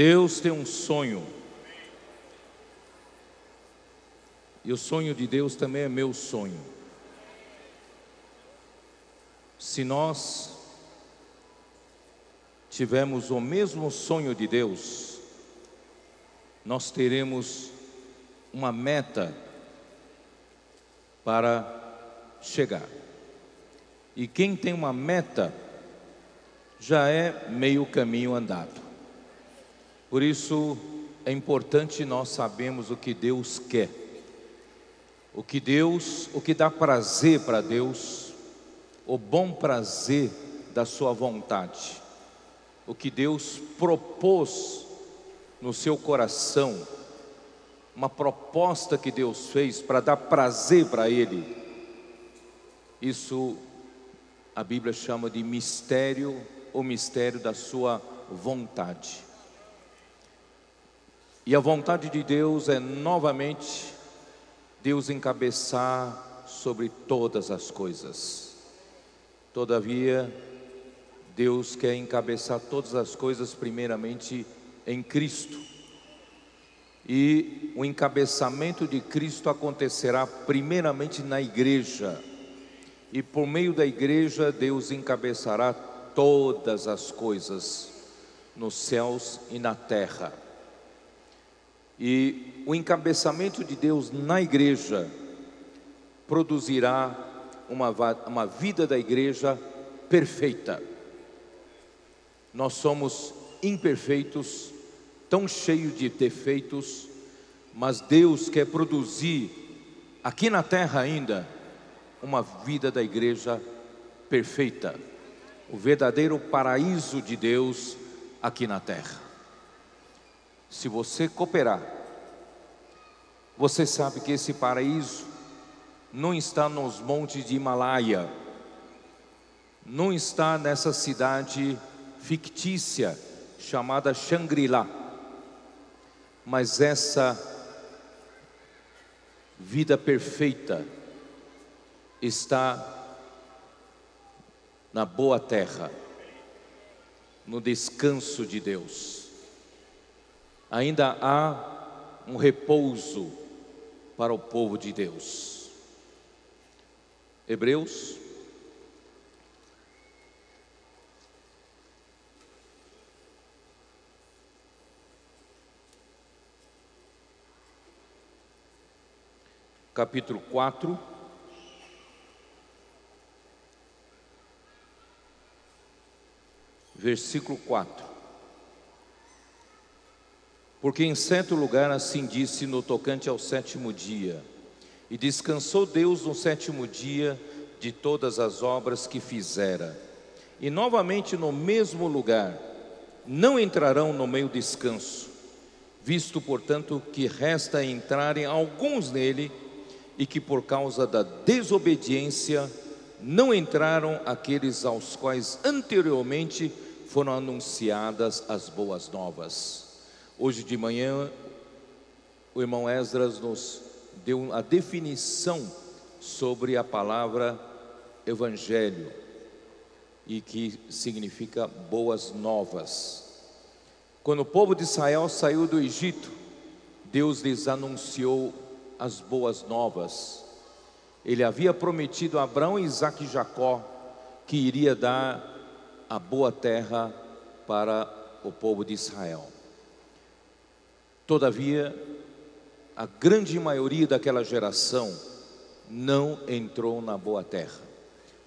Deus tem um sonho. E o sonho de Deus também é meu sonho. Se nós tivermos o mesmo sonho de Deus, nós teremos uma meta para chegar. E quem tem uma meta já é meio caminho andado. Por isso é importante nós sabermos o que Deus quer. O que Deus, o que dá prazer para Deus, o bom prazer da sua vontade. O que Deus propôs no seu coração, uma proposta que Deus fez para dar prazer para ele. Isso a Bíblia chama de mistério, o mistério da sua vontade. E a vontade de Deus é novamente Deus encabeçar sobre todas as coisas. Todavia, Deus quer encabeçar todas as coisas primeiramente em Cristo. E o encabeçamento de Cristo acontecerá primeiramente na igreja e por meio da igreja Deus encabeçará todas as coisas nos céus e na terra. E o encabeçamento de Deus na igreja produzirá uma, uma vida da igreja perfeita. Nós somos imperfeitos, tão cheios de defeitos, mas Deus quer produzir aqui na terra ainda uma vida da igreja perfeita, o verdadeiro paraíso de Deus aqui na terra. Se você cooperar, você sabe que esse paraíso não está nos montes de Himalaia, não está nessa cidade fictícia chamada Shangri-La, mas essa vida perfeita está na boa terra, no descanso de Deus. Ainda há um repouso para o povo de Deus. Hebreus capítulo 4 versículo 4. Porque em certo lugar assim disse no tocante ao sétimo dia: E descansou Deus no sétimo dia de todas as obras que fizera. E novamente no mesmo lugar, não entrarão no meio descanso, visto, portanto, que resta entrarem alguns nele, e que por causa da desobediência não entraram aqueles aos quais anteriormente foram anunciadas as boas novas. Hoje de manhã, o irmão Esdras nos deu a definição sobre a palavra evangelho e que significa boas novas. Quando o povo de Israel saiu do Egito, Deus lhes anunciou as boas novas. Ele havia prometido a Abraão, Isaac e Jacó que iria dar a boa terra para o povo de Israel. Todavia, a grande maioria daquela geração não entrou na boa terra,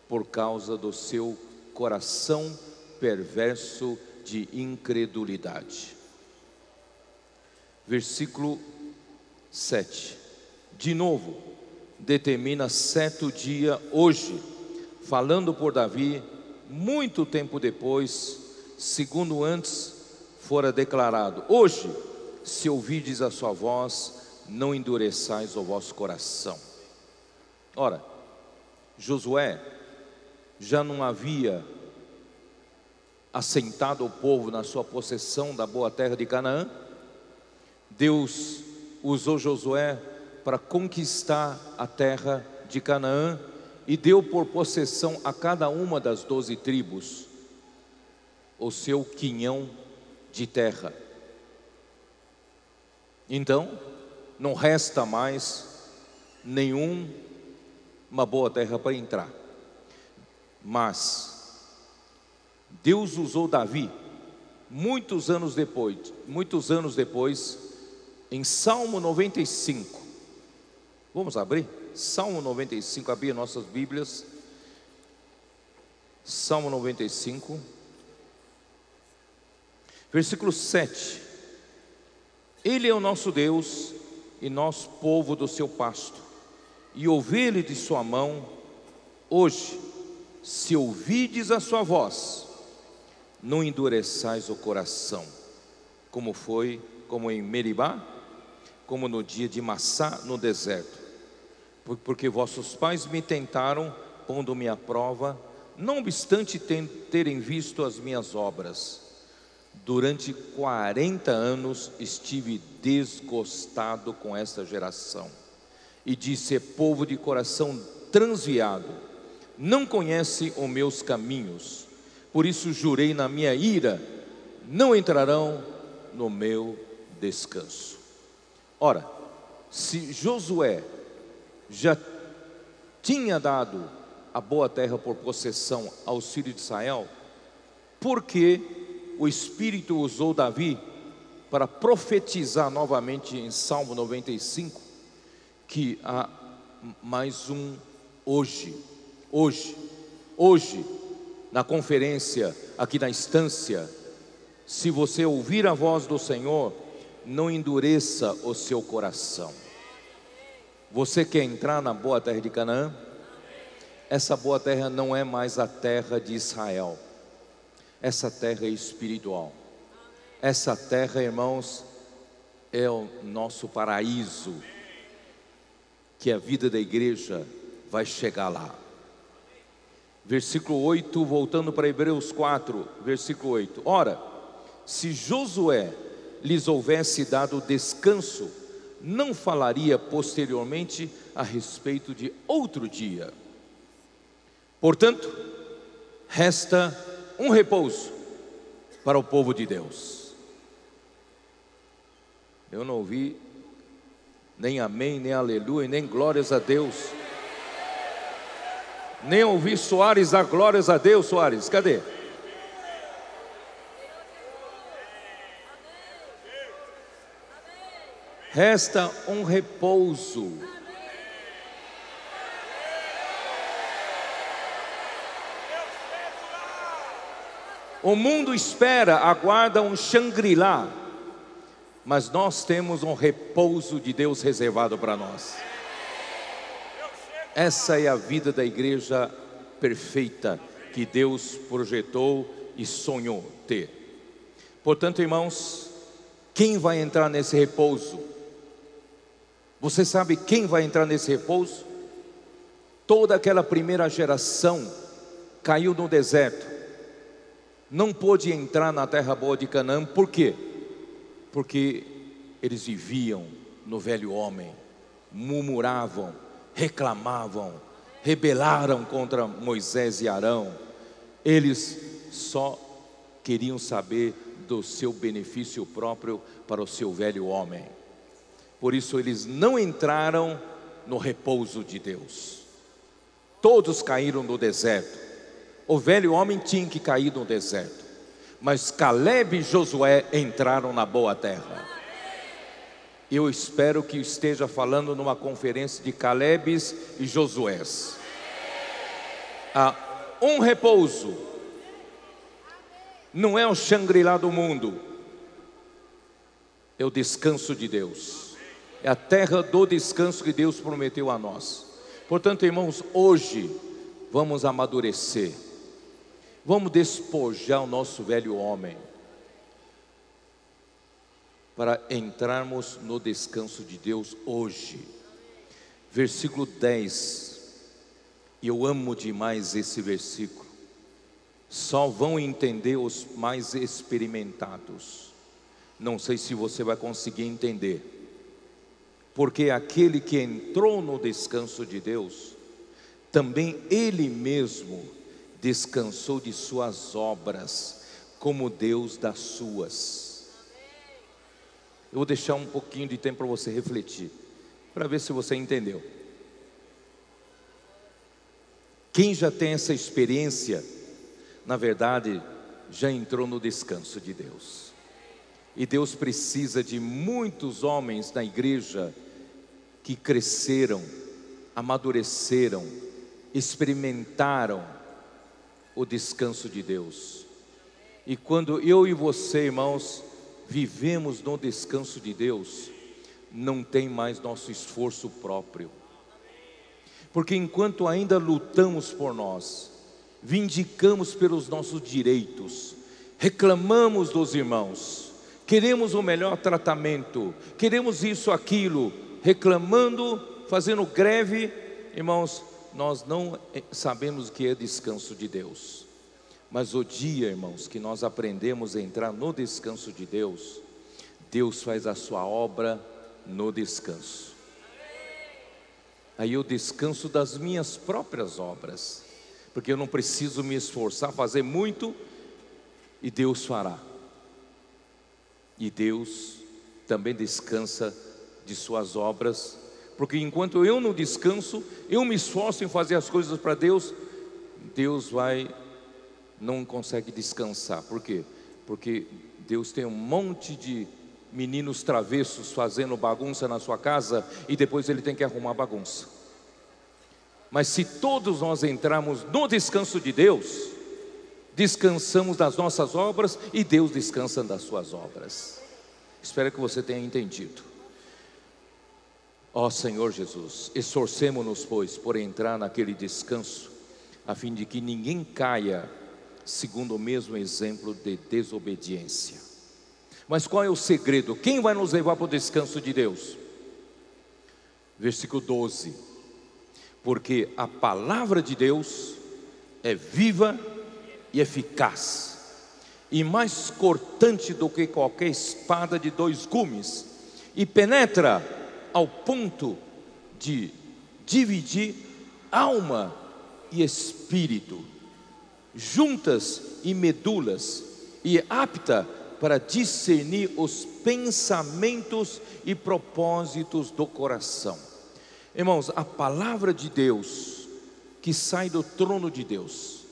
por causa do seu coração perverso de incredulidade. Versículo 7. De novo, determina certo dia hoje, falando por Davi, muito tempo depois, segundo antes fora declarado: Hoje, se ouvides a sua voz, não endureçais o vosso coração. Ora, Josué já não havia assentado o povo na sua possessão da boa terra de Canaã. Deus usou Josué para conquistar a terra de Canaã e deu por possessão a cada uma das doze tribos o seu quinhão de terra. Então, não resta mais nenhum uma boa terra para entrar. Mas Deus usou Davi muitos anos depois, muitos anos depois, em Salmo 95. Vamos abrir? Salmo 95, abrir nossas Bíblias. Salmo 95, versículo 7. Ele é o nosso Deus e nós, povo do seu pasto, e ovelha de sua mão. Hoje, se ouvides a sua voz, não endureçais o coração, como foi, como em Meribá, como no dia de Massá no deserto. Porque vossos pais me tentaram, pondo-me à prova, não obstante terem visto as minhas obras. Durante 40 anos estive desgostado com esta geração, e disse: povo de coração transviado, não conhece os meus caminhos por isso jurei na minha ira: não entrarão no meu descanso. Ora, se Josué já tinha dado a boa terra por possessão aos filhos de Israel, por que o Espírito usou Davi para profetizar novamente em Salmo 95 que há mais um hoje, hoje, hoje na conferência, aqui na instância, se você ouvir a voz do Senhor, não endureça o seu coração. Você quer entrar na boa terra de Canaã? Essa boa terra não é mais a terra de Israel. Essa terra é espiritual. Essa terra, irmãos, é o nosso paraíso. Que a vida da igreja vai chegar lá. Versículo 8, voltando para Hebreus 4, versículo 8. Ora, se Josué lhes houvesse dado descanso, não falaria posteriormente a respeito de outro dia. Portanto, resta um repouso para o povo de Deus. Eu não ouvi nem amém, nem aleluia, nem glórias a Deus. Nem ouvi Soares dar glórias a Deus, Soares, cadê? Resta um repouso. O mundo espera, aguarda um Shangri-La, mas nós temos um repouso de Deus reservado para nós. Essa é a vida da igreja perfeita que Deus projetou e sonhou ter. Portanto, irmãos, quem vai entrar nesse repouso? Você sabe quem vai entrar nesse repouso? Toda aquela primeira geração caiu no deserto, não pôde entrar na terra boa de Canaã, por quê? Porque eles viviam no velho homem, murmuravam, reclamavam, rebelaram contra Moisés e Arão. Eles só queriam saber do seu benefício próprio para o seu velho homem. Por isso eles não entraram no repouso de Deus. Todos caíram no deserto. O velho homem tinha que cair no deserto. Mas Caleb e Josué entraram na boa terra. Eu espero que esteja falando numa conferência de Calebes e Josués. Há um repouso. Não é o Shangri-La do mundo. É o descanso de Deus. É a terra do descanso que Deus prometeu a nós. Portanto, irmãos, hoje vamos amadurecer. Vamos despojar o nosso velho homem para entrarmos no descanso de Deus hoje. Versículo 10. Eu amo demais esse versículo. Só vão entender os mais experimentados. Não sei se você vai conseguir entender. Porque aquele que entrou no descanso de Deus, também ele mesmo descansou de suas obras, como Deus das suas. Eu vou deixar um pouquinho de tempo para você refletir, para ver se você entendeu. Quem já tem essa experiência, na verdade, já entrou no descanso de Deus. E Deus precisa de muitos homens na igreja que cresceram, amadureceram, experimentaram o descanso de Deus. E quando eu e você, irmãos, vivemos no descanso de Deus, não tem mais nosso esforço próprio. Porque enquanto ainda lutamos por nós, vindicamos pelos nossos direitos, reclamamos dos irmãos, queremos o melhor tratamento, queremos isso, aquilo, reclamando, fazendo greve, irmãos, nós não eh, sabemos o que é descanso de Deus. Mas o dia, irmãos, que nós aprendemos a entrar no descanso de Deus, Deus faz a sua obra no descanso. Aí eu descanso das minhas próprias obras, porque eu não preciso me esforçar, fazer muito, e Deus fará. E Deus também descansa de suas obras, porque enquanto eu não descanso, eu me esforço em fazer as coisas para Deus, Deus vai não consegue descansar. Por quê? Porque Deus tem um monte de meninos travessos fazendo bagunça na sua casa e depois ele tem que arrumar bagunça. Mas se todos nós entrarmos no descanso de Deus, descansamos das nossas obras e Deus descansa das suas obras. Espero que você tenha entendido. Ó Senhor Jesus, esforcemos-nos, pois, por entrar naquele descanso, a fim de que ninguém caia segundo o mesmo exemplo de desobediência. Mas qual é o segredo? Quem vai nos levar para o descanso de Deus? Versículo 12: Porque a palavra de Deus é viva e eficaz, e mais cortante do que qualquer espada de dois gumes, e penetra ao ponto de dividir alma e espírito, juntas e medulas, e apta para discernir os pensamentos e propósitos do coração. Irmãos, a palavra de Deus que sai do trono de Deus,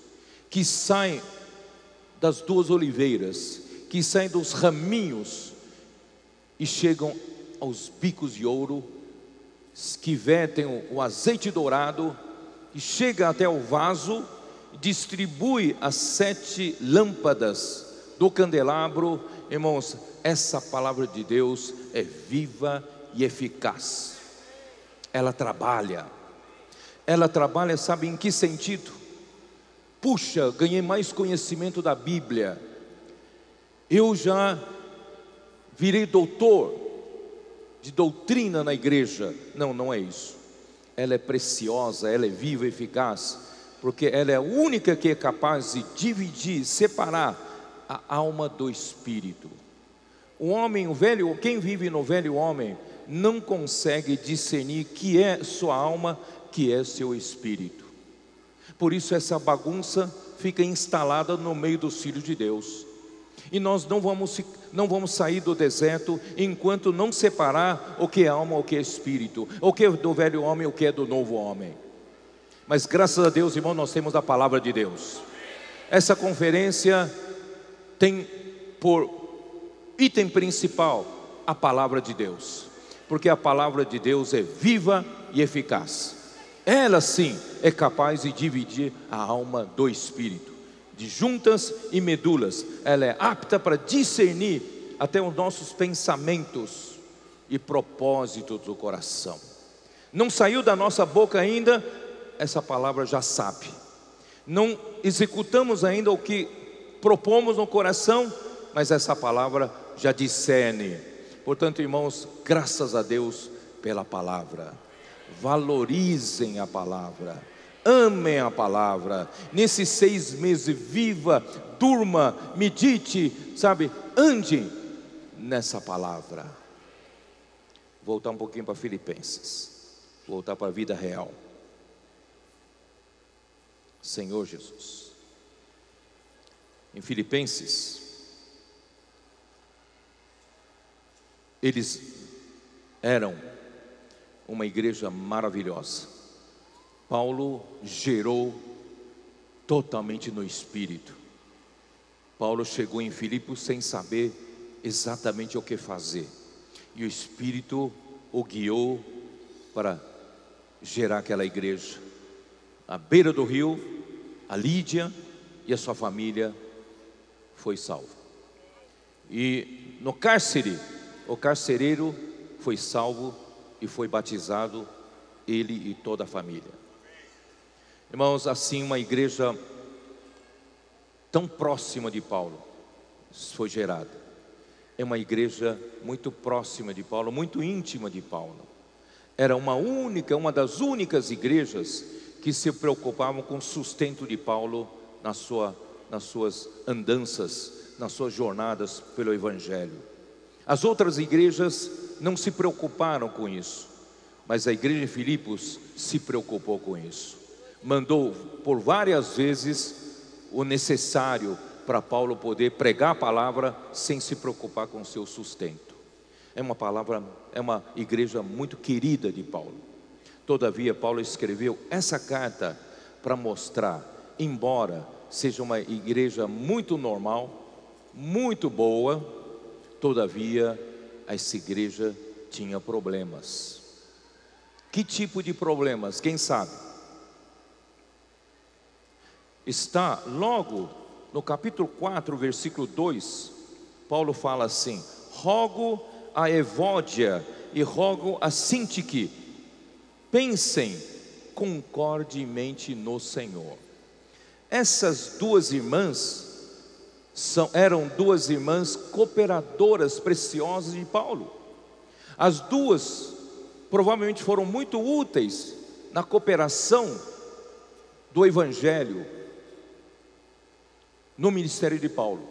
que sai das duas oliveiras, que sai dos raminhos e chegam aos bicos de ouro, que vertem o azeite dourado, e chega até o vaso, distribui as sete lâmpadas do candelabro, irmãos, essa palavra de Deus é viva e eficaz. Ela trabalha. Ela trabalha, sabe em que sentido? Puxa, ganhei mais conhecimento da Bíblia. Eu já virei doutor de doutrina na igreja. Não, não é isso. Ela é preciosa, ela é viva e eficaz, porque ela é a única que é capaz de dividir, separar a alma do espírito. O homem, o velho, quem vive no velho homem, não consegue discernir que é sua alma, que é seu espírito. Por isso essa bagunça fica instalada no meio dos filhos de Deus. E nós não vamos, não vamos sair do deserto enquanto não separar o que é alma, o que é espírito, o que é do velho homem, o que é do novo homem. Mas graças a Deus, irmão, nós temos a palavra de Deus. Essa conferência tem por item principal a palavra de Deus, porque a palavra de Deus é viva e eficaz. Ela sim é capaz de dividir a alma do espírito, de juntas e medulas. Ela é apta para discernir até os nossos pensamentos e propósitos do coração. Não saiu da nossa boca ainda, essa palavra já sabe. Não executamos ainda o que propomos no coração, mas essa palavra já discerne. Portanto, irmãos, graças a Deus pela palavra. Valorizem a palavra, amem a palavra. Nesses seis meses, viva, durma, medite, sabe, ande nessa palavra. Voltar um pouquinho para Filipenses, voltar para a vida real. Senhor Jesus em Filipenses, Eles eram uma igreja maravilhosa. Paulo gerou totalmente no espírito. Paulo chegou em Filipos sem saber exatamente o que fazer. E o espírito o guiou para gerar aquela igreja. À beira do rio, a Lídia e a sua família foi salva. E no cárcere, o carcereiro foi salvo e foi batizado, ele e toda a família. Irmãos, assim uma igreja tão próxima de Paulo foi gerada. É uma igreja muito próxima de Paulo, muito íntima de Paulo. Era uma única, uma das únicas igrejas que se preocupavam com o sustento de Paulo na sua, nas suas andanças, nas suas jornadas pelo Evangelho. As outras igrejas não se preocuparam com isso, mas a igreja de Filipos se preocupou com isso. Mandou por várias vezes o necessário para Paulo poder pregar a palavra sem se preocupar com o seu sustento. É uma palavra, é uma igreja muito querida de Paulo. Todavia, Paulo escreveu essa carta para mostrar, embora seja uma igreja muito normal, muito boa, todavia, essa igreja tinha problemas. Que tipo de problemas? Quem sabe? Está logo no capítulo 4, versículo 2, Paulo fala assim: Rogo a Evódia e rogo a Sintique Pensem concordemente no Senhor. Essas duas irmãs são, eram duas irmãs cooperadoras preciosas de Paulo. As duas provavelmente foram muito úteis na cooperação do Evangelho no ministério de Paulo.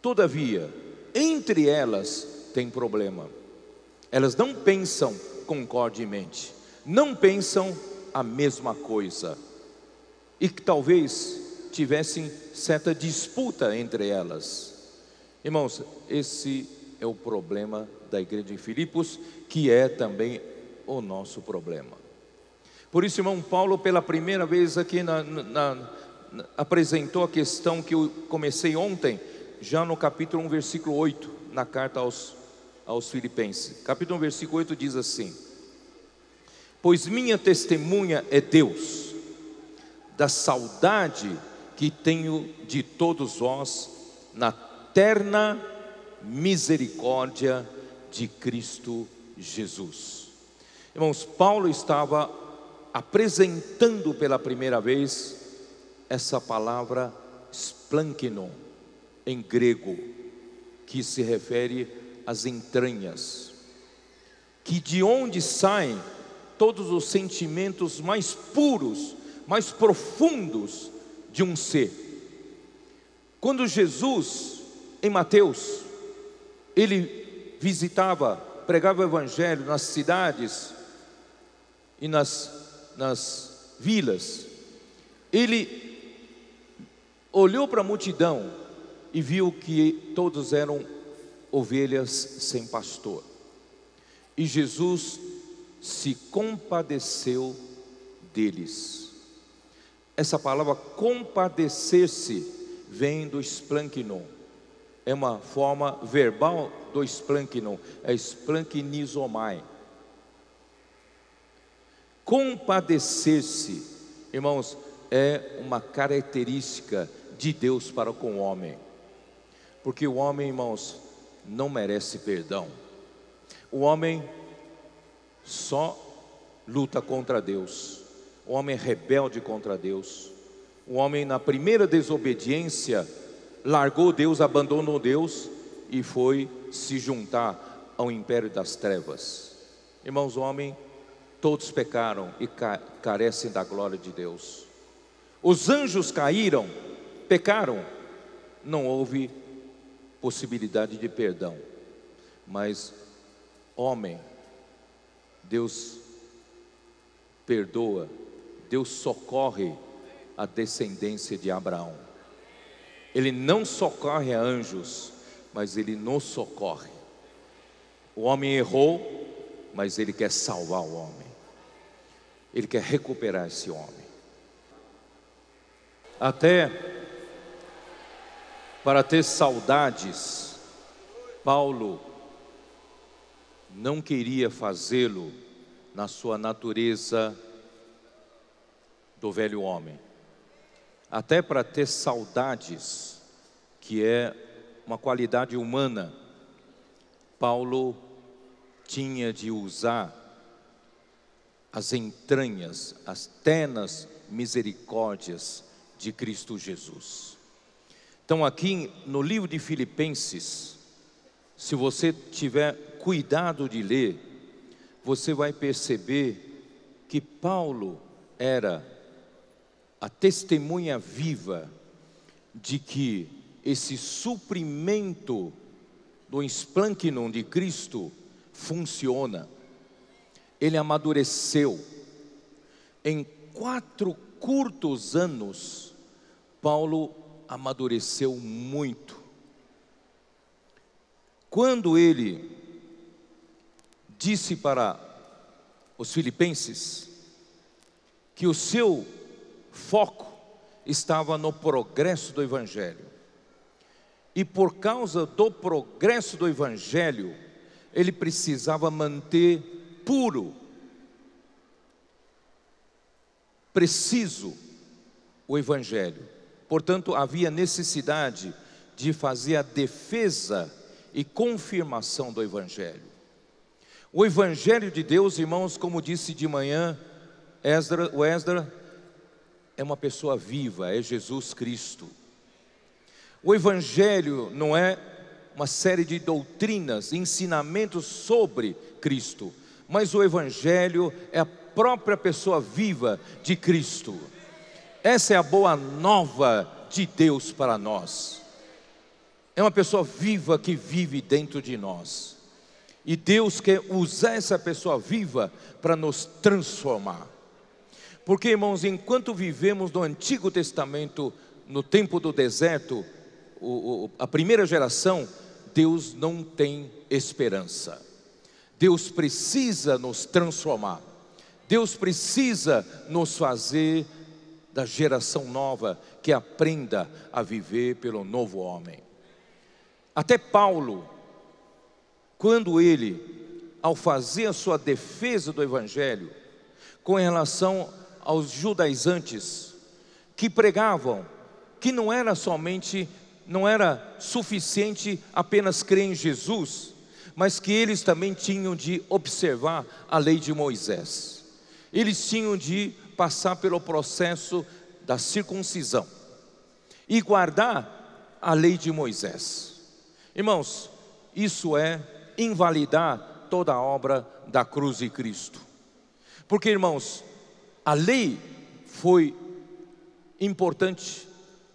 Todavia, entre elas tem problema. Elas não pensam concordemente não pensam a mesma coisa e que talvez tivessem certa disputa entre elas. Irmãos, esse é o problema da igreja de Filipos, que é também o nosso problema. Por isso, irmão Paulo, pela primeira vez aqui na, na, apresentou a questão que eu comecei ontem, já no capítulo 1, versículo 8, na carta aos, aos Filipenses. Capítulo 1, versículo 8 diz assim: pois minha testemunha é Deus, da saudade que tenho de todos vós na terna misericórdia de Cristo Jesus. Irmãos, Paulo estava apresentando pela primeira vez essa palavra splankinon em grego, que se refere às entranhas, que de onde saem todos os sentimentos mais puros, mais profundos de um ser. Quando Jesus, em Mateus, ele visitava, pregava o Evangelho nas cidades e nas, nas vilas, ele olhou para a multidão e viu que todos eram ovelhas sem pastor. E Jesus se compadeceu deles. Essa palavra compadecer-se vem do splanknon. É uma forma verbal do splanknon, é splankinizomai. Compadecer-se, irmãos, é uma característica de Deus para com o homem. Porque o homem, irmãos, não merece perdão. O homem só luta contra Deus. O homem rebelde contra Deus. O homem, na primeira desobediência, largou Deus, abandonou Deus e foi se juntar ao império das trevas. Irmãos, o homem, todos pecaram e carecem da glória de Deus. Os anjos caíram, pecaram, não houve possibilidade de perdão. Mas homem, Deus perdoa, Deus socorre a descendência de Abraão. Ele não socorre a anjos, mas ele nos socorre. O homem errou, mas ele quer salvar o homem. Ele quer recuperar esse homem. Até para ter saudades, Paulo não queria fazê-lo na sua natureza do velho homem. Até para ter saudades, que é uma qualidade humana, Paulo tinha de usar as entranhas, as tenas misericórdias de Cristo Jesus. Então, aqui no livro de Filipenses, se você tiver cuidado de ler, você vai perceber que Paulo era a testemunha viva de que esse suprimento do esplânquinon de Cristo funciona. Ele amadureceu. Em quatro curtos anos, Paulo amadureceu muito. Quando ele disse para os filipenses que o seu foco estava no progresso do Evangelho. E por causa do progresso do Evangelho, ele precisava manter puro, preciso o Evangelho. Portanto, havia necessidade de fazer a defesa e confirmação do Evangelho. O Evangelho de Deus, irmãos, como disse de manhã, Esdra, o Esdra é uma pessoa viva, é Jesus Cristo. O Evangelho não é uma série de doutrinas, ensinamentos sobre Cristo, mas o Evangelho é a própria pessoa viva de Cristo. Essa é a boa nova de Deus para nós. É uma pessoa viva que vive dentro de nós. E Deus quer usar essa pessoa viva para nos transformar. Porque, irmãos, enquanto vivemos no Antigo Testamento, no tempo do deserto, o, o, a primeira geração, Deus não tem esperança. Deus precisa nos transformar. Deus precisa nos fazer da geração nova que aprenda a viver pelo novo homem. Até Paulo, quando ele, ao fazer a sua defesa do Evangelho, com relação aos judaizantes que pregavam que não era somente, não era suficiente apenas crer em Jesus, mas que eles também tinham de observar a lei de Moisés. Eles tinham de passar pelo processo da circuncisão e guardar a lei de Moisés. Irmãos, isso é invalidar toda a obra da cruz de Cristo. Porque, irmãos, a lei foi importante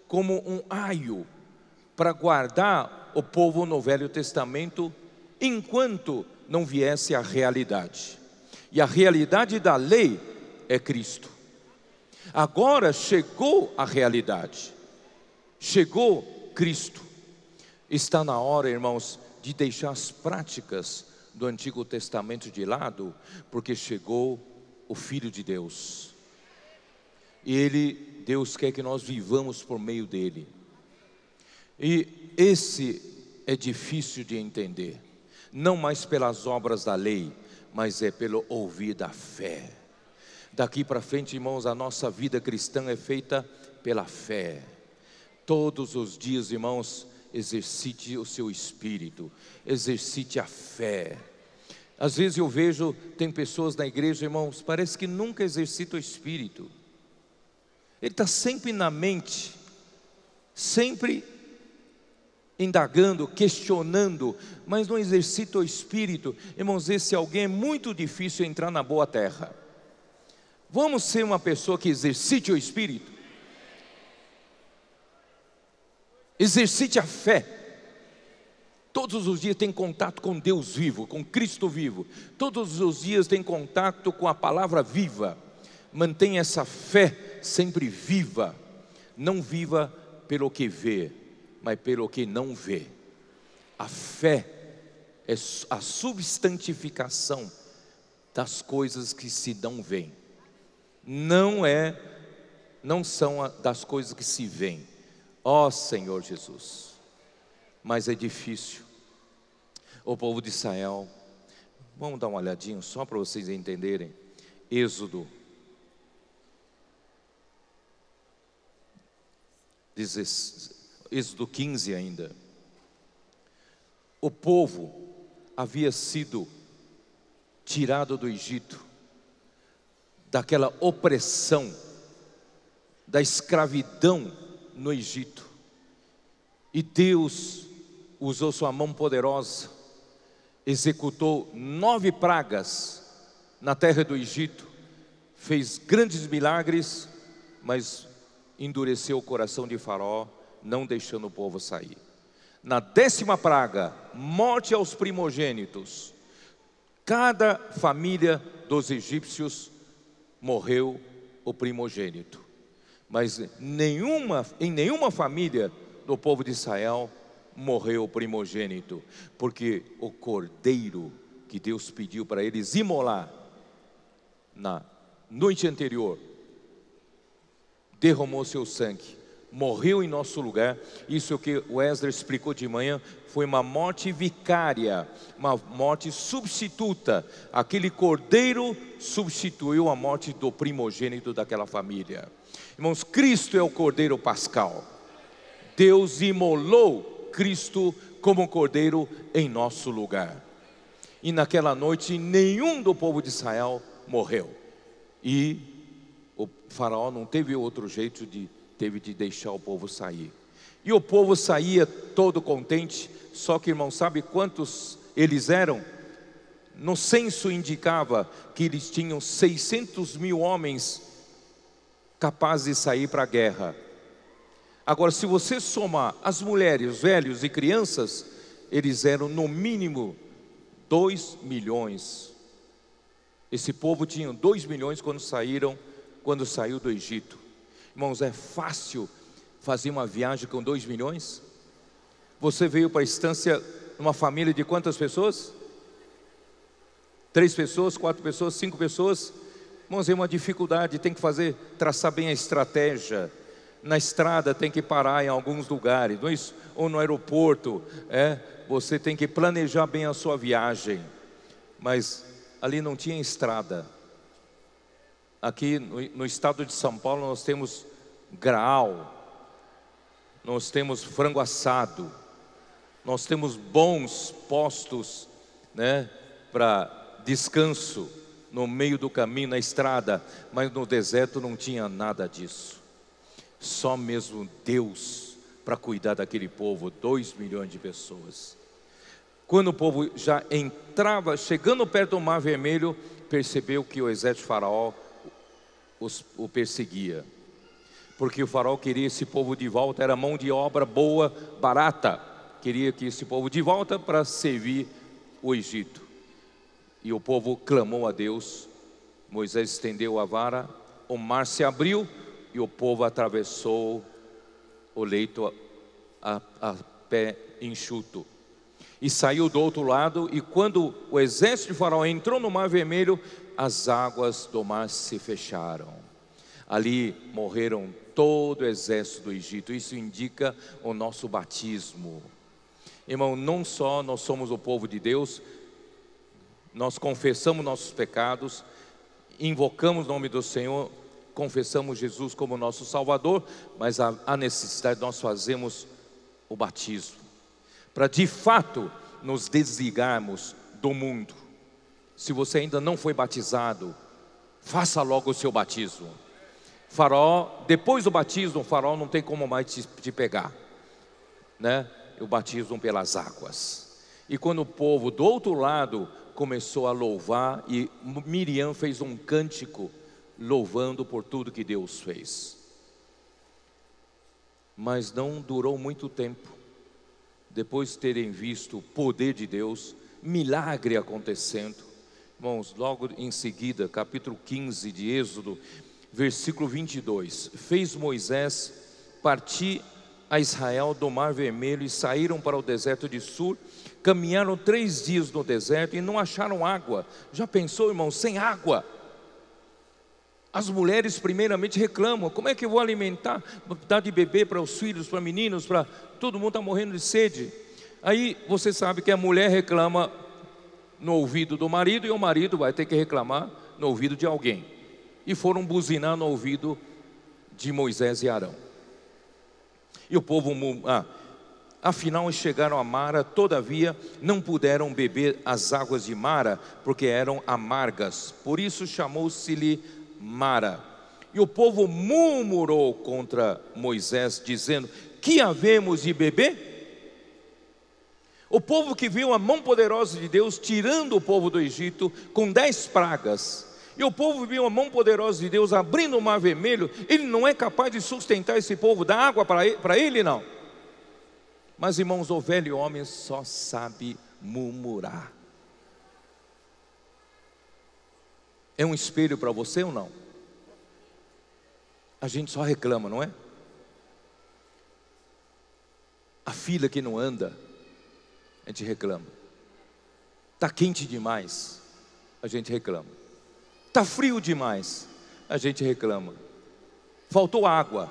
como um aio para guardar o povo no Velho Testamento enquanto não viesse a realidade. E a realidade da lei é Cristo. Agora chegou a realidade, chegou Cristo. Está na hora, irmãos, de deixar as práticas do Antigo Testamento de lado, porque chegou o Filho de Deus. E Ele, Deus quer que nós vivamos por meio dele. E esse é difícil de entender, não mais pelas obras da lei, mas é pelo ouvir da fé. Daqui para frente, irmãos, a nossa vida cristã é feita pela fé. Todos os dias, irmãos, exercite o seu espírito, exercite a fé. Às vezes eu vejo, tem pessoas na igreja, irmãos, parece que nunca exercita o espírito. Ele está sempre na mente, sempre indagando, questionando, mas não exercita o espírito. Irmãos, esse alguém é muito difícil entrar na boa terra. Vamos ser uma pessoa que exercite o espírito. Exercite a fé. Todos os dias tem contato com Deus vivo, com Cristo vivo. Todos os dias tem contato com a palavra viva. Mantenha essa fé sempre viva. Não viva pelo que vê, mas pelo que não vê. A fé é a substantificação das coisas que se não veem. Não é, não são das coisas que se veem. Ó oh, Senhor Jesus. Mas é difícil. O povo de Israel, vamos dar uma olhadinha só para vocês entenderem. Êxodo Êxodo 15 ainda. O povo havia sido tirado do Egito, daquela opressão, da escravidão no Egito. E Deus usou sua mão poderosa, executou nove pragas na terra do Egito, fez grandes milagres, mas endureceu o coração de Faraó, não deixando o povo sair. Na décima praga, morte aos primogênitos. Cada família dos egípcios morreu o primogênito. Mas nenhuma, em nenhuma família do povo de Israel morreu o primogênito, porque o cordeiro que Deus pediu para eles imolar na noite anterior derramou seu sangue, morreu em nosso lugar. Isso é o que o Ezra explicou de manhã, foi uma morte vicária, uma morte substituta. Aquele cordeiro substituiu a morte do primogênito daquela família. Irmãos, Cristo é o cordeiro pascal. Deus imolou Cristo como cordeiro em nosso lugar. E naquela noite nenhum do povo de Israel morreu. E o faraó não teve outro jeito de teve de deixar o povo sair. E o povo saía todo contente, só que irmão, sabe quantos eles eram? No censo indicava que eles tinham 600 mil homens capazes de sair para a guerra. Agora, se você somar as mulheres, velhos e crianças, eles eram no mínimo 2 milhões. Esse povo tinha 2 milhões quando saíram quando saiu do Egito. Irmãos, é fácil fazer uma viagem com dois milhões? Você veio para a estância numa família de quantas pessoas? Três pessoas, quatro pessoas, cinco pessoas? Irmãos, é uma dificuldade, tem que fazer, traçar bem a estratégia. Na estrada tem que parar em alguns lugares, não é isso? ou no aeroporto, é? Você tem que planejar bem a sua viagem. Mas ali não tinha estrada aqui no, no estado de São Paulo nós temos graal, nós temos frango assado, nós temos bons postos, né, para descanso no meio do caminho, na estrada, mas no deserto não tinha nada disso. Só mesmo Deus para cuidar daquele povo, dois milhões de pessoas. Quando o povo já entrava, chegando perto do Mar Vermelho, percebeu que o exército de Faraó os, o perseguia. Porque o faraó queria esse povo de volta, era mão de obra boa, barata. Queria que esse povo de volta para servir o Egito. E o povo clamou a Deus. Moisés estendeu a vara, o mar se abriu e o povo atravessou o leito a, a, pé enxuto. E saiu do outro lado, e quando o exército de Faraó entrou no Mar Vermelho, as águas do mar se fecharam. Ali morreram todo o exército do Egito. Isso indica o nosso batismo. Irmão, não só nós somos o povo de Deus, nós confessamos nossos pecados, invocamos o nome do Senhor, confessamos Jesus como nosso Salvador, mas há necessidade de nós fazermos o batismo, para de fato nos desligarmos do mundo se você ainda não foi batizado, faça logo o seu batismo. Faraó, depois do batismo, o faraó não tem como mais te, te pegar, né? O batismo pelas águas. E quando o povo do outro lado começou a louvar, e Miriam fez um cântico louvando por tudo que Deus fez. Mas não durou muito tempo. Depois de terem visto o poder de Deus, milagre acontecendo, Irmãos, logo em seguida, capítulo 15 de Êxodo, versículo 22. Fez Moisés partir a Israel do Mar Vermelho e saíram para o deserto de Sur. Caminharam três dias no deserto e não acharam água. Já pensou, irmão, sem água? As mulheres, primeiramente, reclamam: como é que eu vou alimentar, dar de beber para os filhos, para meninos, para. Todo mundo está morrendo de sede. Aí você sabe que a mulher reclama no ouvido do marido e o marido vai ter que reclamar no ouvido de alguém. E foram buzinar no ouvido de Moisés e Arão. E o povo, ah, afinal chegaram a Mara, todavia não puderam beber as águas de Mara, porque eram amargas. Por isso chamou-se-lhe Mara. E o povo murmurou contra Moisés, dizendo: Que havemos de beber? O povo que viu a mão poderosa de Deus tirando o povo do Egito com dez pragas, e o povo viu a mão poderosa de Deus abrindo o mar vermelho, ele não é capaz de sustentar esse povo, dar água para ele, para ele não. Mas irmãos, o velho homem só sabe murmurar. É um espelho para você ou não? A gente só reclama, não é? A filha que não anda, a gente reclama. Está quente demais, a gente reclama. Está frio demais, a gente reclama. Faltou água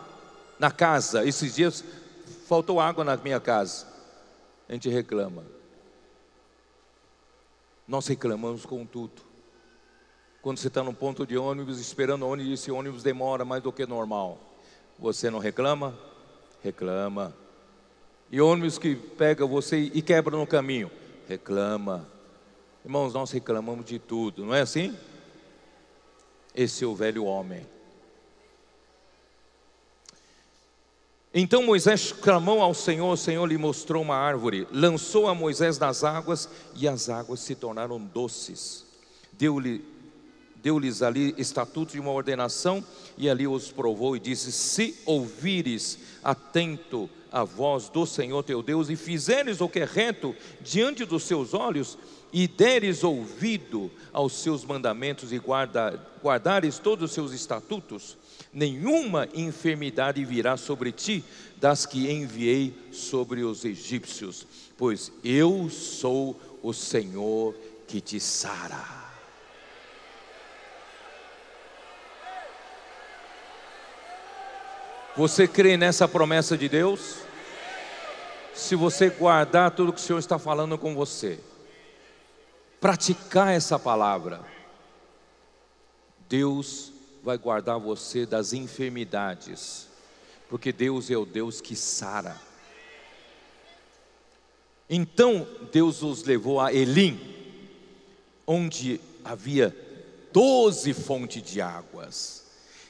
na casa, esses dias faltou água na minha casa, a gente reclama. Nós reclamamos com tudo. Quando você está no ponto de ônibus, esperando o ônibus, esse ônibus demora mais do que normal, você não reclama? Reclama. E ônibus que pega você e quebra no caminho, reclama. Irmãos, nós reclamamos de tudo, não é assim? Esse é o velho homem. Então Moisés clamou ao Senhor, o Senhor lhe mostrou uma árvore, lançou a Moisés nas águas e as águas se tornaram doces. Deu-lhe deu-lhes ali estatuto de uma ordenação e ali os provou e disse: Se ouvires atento a voz do Senhor teu Deus e fizeres o que é reto diante dos seus olhos e deres ouvido aos seus mandamentos e guarda, guardares todos os seus estatutos, nenhuma enfermidade virá sobre ti das que enviei sobre os egípcios, pois eu sou o Senhor que te sara. Você crê nessa promessa de Deus? Se você guardar tudo que o Senhor está falando com você, praticar essa palavra, Deus vai guardar você das enfermidades, porque Deus é o Deus que sara. Então Deus os levou a Elim, onde havia doze fontes de águas.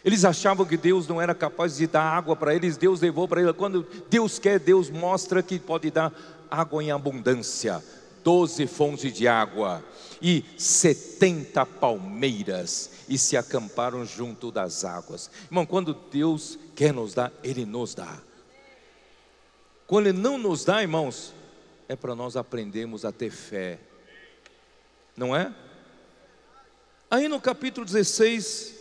Eles achavam que Deus não era capaz de dar água para eles, Deus levou para eles. Quando Deus quer, Deus mostra que pode dar água em abundância. Doze fontes de água e setenta palmeiras e se acamparam junto das águas. Irmão, quando Deus quer nos dar, Ele nos dá. Quando Ele não nos dá, irmãos, é para nós aprendermos a ter fé, não é? Aí no capítulo 16,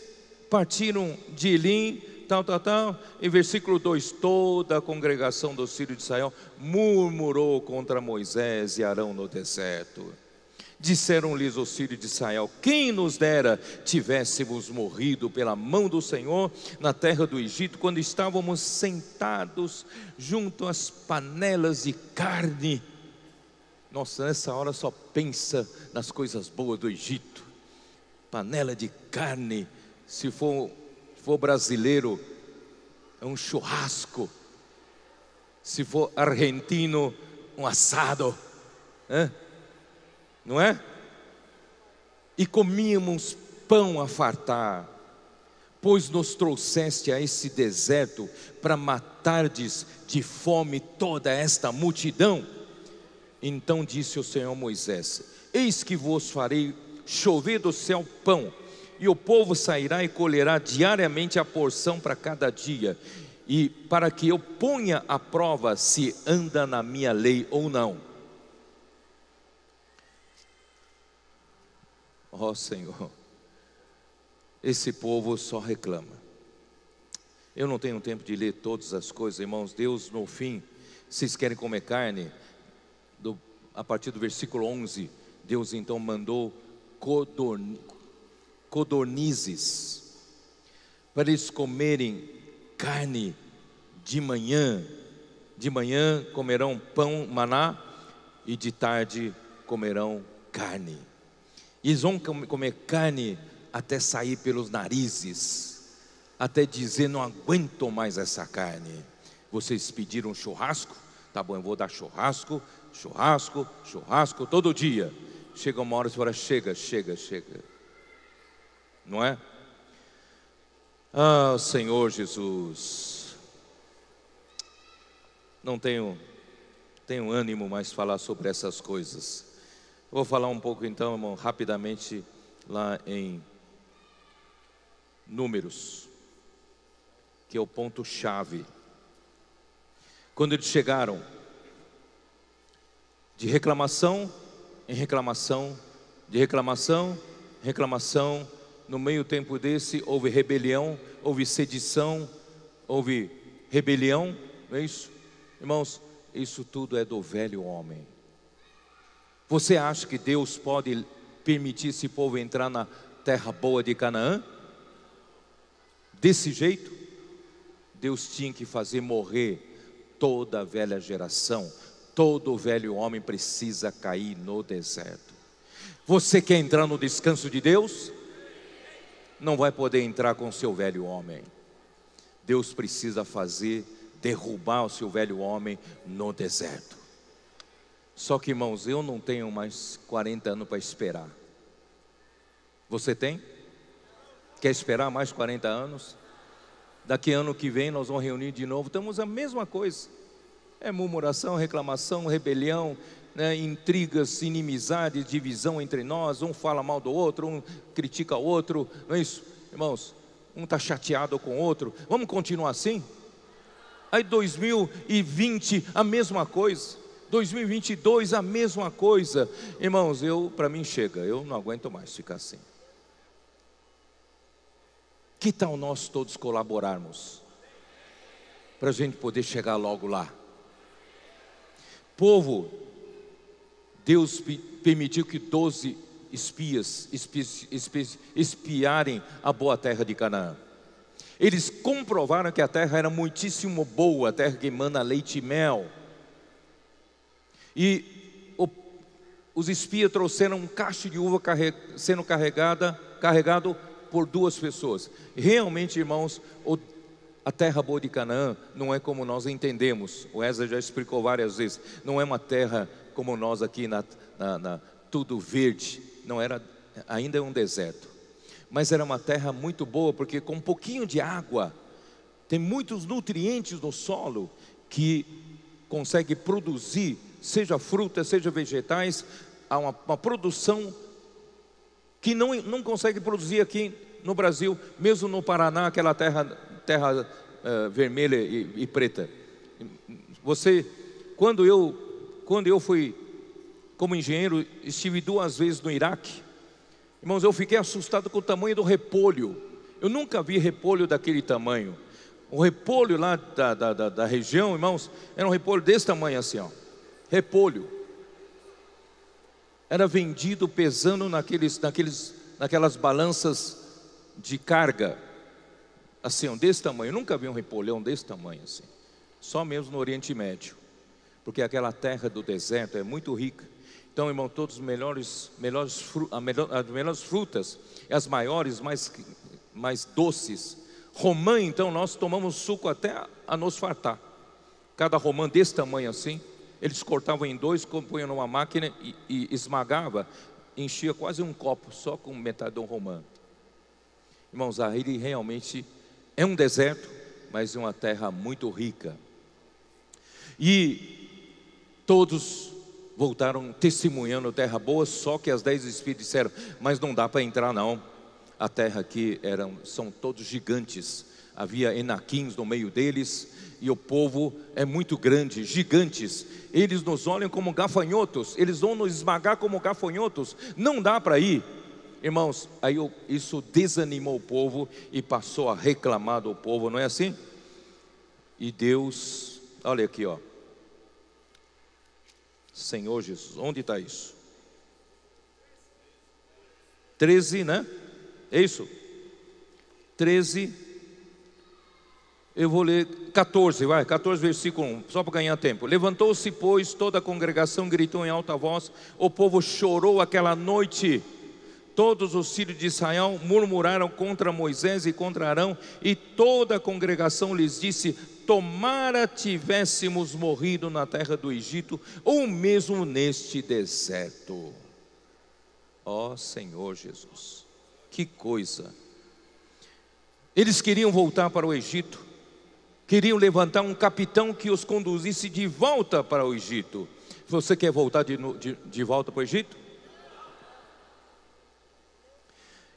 partiram de Elim, tal, tal, tal. Em versículo 2: toda a congregação dos filhos de Israel murmurou contra Moisés e Arão no deserto. Disseram-lhes os filhos de Israel: Quem nos dera tivéssemos morrido pela mão do Senhor na terra do Egito, quando estávamos sentados junto às panelas de carne. Nossa, nessa hora só pensa nas coisas boas do Egito. Panela de carne, se for, for brasileiro, é um churrasco. Se for argentino, um assado. Não é? E comíamos pão a fartar, pois nos trouxeste a esse deserto para matardes de fome toda esta multidão. Então disse o Senhor Moisés: Eis que vos farei chover do céu pão e o povo sairá e colherá diariamente a porção para cada dia, e para que eu ponha à prova se anda na minha lei ou não. Ó oh, Senhor, esse povo só reclama. Eu não tenho tempo de ler todas as coisas, irmãos. Deus, no fim, vocês querem comer carne? Do, a partir do versículo 11, Deus então mandou codorn, codornizes para eles comerem carne de manhã. De manhã comerão pão, maná, e de tarde comerão carne. E eles vão comer carne até sair pelos narizes, até dizer: não aguento mais essa carne. Vocês pediram churrasco? Tá bom, eu vou dar churrasco, churrasco, churrasco todo dia. Chega uma hora e fala: chega, chega, chega. Não é? Ah, Senhor Jesus, não tenho, tenho ânimo mais falar sobre essas coisas. Vou falar um pouco então, irmão, rapidamente lá em Números, que é o ponto chave. Quando eles chegaram de reclamação em reclamação, de reclamação, reclamação, no meio tempo desse houve rebelião, houve sedição, houve rebelião, não é isso? Irmãos, isso tudo é do velho homem. Você acha que Deus pode permitir esse povo entrar na terra boa de Canaã? Desse jeito? Deus tinha que fazer morrer toda a velha geração, todo o velho homem precisa cair no deserto. Você quer entrar no descanso de Deus? Não vai poder entrar com o seu velho homem. Deus precisa fazer derrubar o seu velho homem no deserto. Só que, irmãos, eu não tenho mais 40 anos para esperar. Você tem? Quer esperar mais 40 anos? Daqui ano que vem nós vamos reunir de novo. Estamos a mesma coisa. É murmuração, reclamação, rebelião, né, intrigas, inimizades, divisão entre nós, um fala mal do outro, um critica o outro, não é isso? Irmãos, um está chateado com o outro, vamos continuar assim? Aí 2020, a mesma coisa, 2022, a mesma coisa, irmãos, eu, para mim chega, eu não aguento mais ficar assim. Que tal nós todos colaborarmos? Para a gente poder chegar logo lá. Povo Deus permitiu que doze espias espi, espi, espiarem a boa terra de Canaã. Eles comprovaram que a terra era muitíssimo boa, a terra que emana leite e mel. E o, os espias trouxeram um cacho de uva carreg, sendo carregada, carregado por duas pessoas. Realmente, irmãos, o, a terra boa de Canaã não é como nós entendemos. O Ezra já explicou várias vezes. Não é uma terra como nós aqui na, na, na tudo verde, não era, ainda é um deserto, mas era uma terra muito boa, porque com um pouquinho de água, tem muitos nutrientes no solo que consegue produzir, seja frutas, seja vegetais, há uma, uma produção que não, não consegue produzir aqui no Brasil, mesmo no Paraná, aquela terra, terra uh, vermelha e, e preta. Você, quando eu quando eu fui, como engenheiro, estive duas vezes no Iraque, irmãos, eu fiquei assustado com o tamanho do repolho. Eu nunca vi repolho daquele tamanho. O repolho lá da, da, da, da região, irmãos, era um repolho desse tamanho assim, ó. Repolho. Era vendido pesando naqueles, naqueles, naquelas balanças de carga, assim, ó, desse tamanho. Eu nunca vi um repolhão desse tamanho assim. Só mesmo no Oriente Médio porque aquela terra do deserto é muito rica. Então, irmão, todos os melhores, melhores melhor, as melhores frutas, as maiores, mais, mais doces. Romã, então, nós tomamos suco até a, a nos fartar. Cada romã desse tamanho assim, eles cortavam em dois, punham numa máquina e, e esmagava, enchia quase um copo só com metade de um romã. Irmãos, ele realmente é um deserto, mas uma terra muito rica. E Todos voltaram testemunhando terra boa, só que as dez espíritos disseram: Mas não dá para entrar, não. A terra aqui eram, são todos gigantes, havia enaquins no meio deles, e o povo é muito grande, gigantes. Eles nos olham como gafanhotos, eles vão nos esmagar como gafanhotos. Não dá para ir. Irmãos, aí isso desanimou o povo e passou a reclamar do povo, não é assim? E Deus, olha aqui, ó. Senhor Jesus, onde está isso? 13, né? É isso? 13. Eu vou ler 14, vai, 14, versículo 1, só para ganhar tempo. Levantou-se, pois, toda a congregação gritou em alta voz, o povo chorou aquela noite. Todos os filhos de Israel murmuraram contra Moisés e contra Arão, e toda a congregação lhes disse: Tomara tivéssemos morrido na terra do Egito, ou mesmo neste deserto. Ó oh, Senhor Jesus, que coisa! Eles queriam voltar para o Egito, queriam levantar um capitão que os conduzisse de volta para o Egito. Você quer voltar de, de, de volta para o Egito?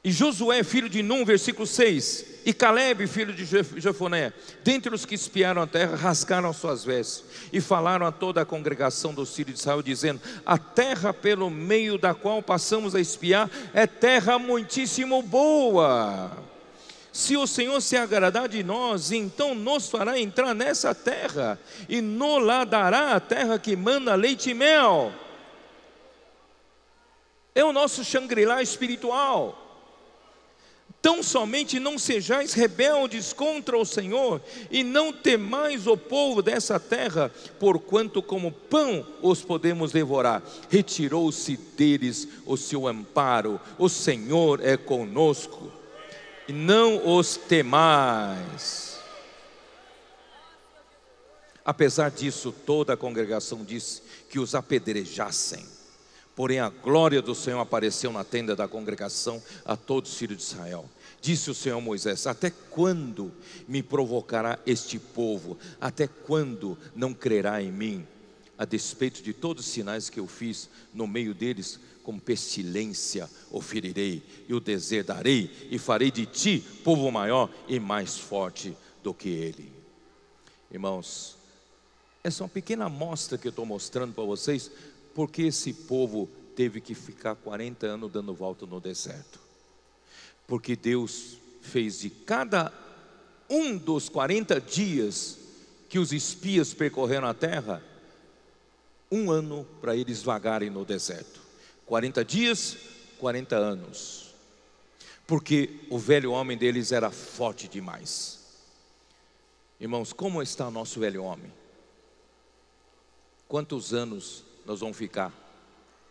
E Josué, filho de Num, versículo 6, e Caleb, filho de Jefoné, dentre os que espiaram a terra, rasgaram suas vestes e falaram a toda a congregação dos filhos de Israel, dizendo: A terra pelo meio da qual passamos a espiar é terra muitíssimo boa. Se o Senhor se agradar de nós, então nos fará entrar nessa terra e nos lá dará a terra que manda leite e mel. É o nosso Shangri-La espiritual. Tão somente não sejais rebeldes contra o Senhor, e não temais o povo dessa terra, porquanto como pão os podemos devorar. Retirou-se deles o seu amparo, o Senhor é conosco, e não os temais. Apesar disso, toda a congregação disse que os apedrejassem. Porém, a glória do Senhor apareceu na tenda da congregação a todos os filhos de Israel. Disse o Senhor Moisés: Até quando me provocará este povo? Até quando não crerá em mim? A despeito de todos os sinais que eu fiz no meio deles, com pestilência o ferirei e o deserdarei, e farei de ti povo maior e mais forte do que ele. Irmãos, essa é uma pequena amostra que eu estou mostrando para vocês porque esse povo teve que ficar 40 anos dando volta no deserto? Porque Deus fez de cada um dos 40 dias que os espias percorreram a terra, um ano para eles vagarem no deserto. 40 dias, 40 anos. Porque o velho homem deles era forte demais. Irmãos, como está nosso velho homem? Quantos anos nós vamos ficar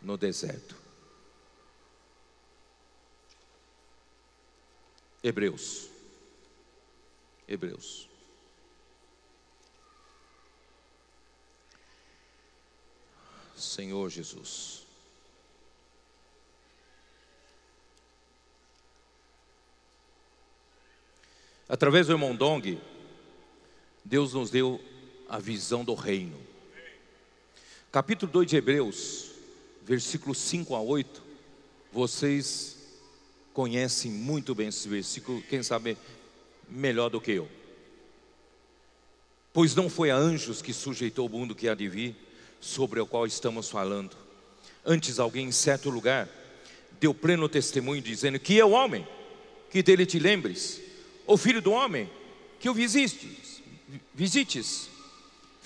no deserto. Hebreus. Hebreus. Senhor Jesus. Através do irmão Dong, Deus nos deu a visão do reino. Capítulo 2 de Hebreus, versículos 5 a 8. Vocês conhecem muito bem esse versículo, quem sabe melhor do que eu. Pois não foi a anjos que sujeitou o mundo que há de vir, sobre o qual estamos falando. Antes, alguém em certo lugar deu pleno testemunho, dizendo: Que é o homem, que dele te lembres, o filho do homem, que o visites, visites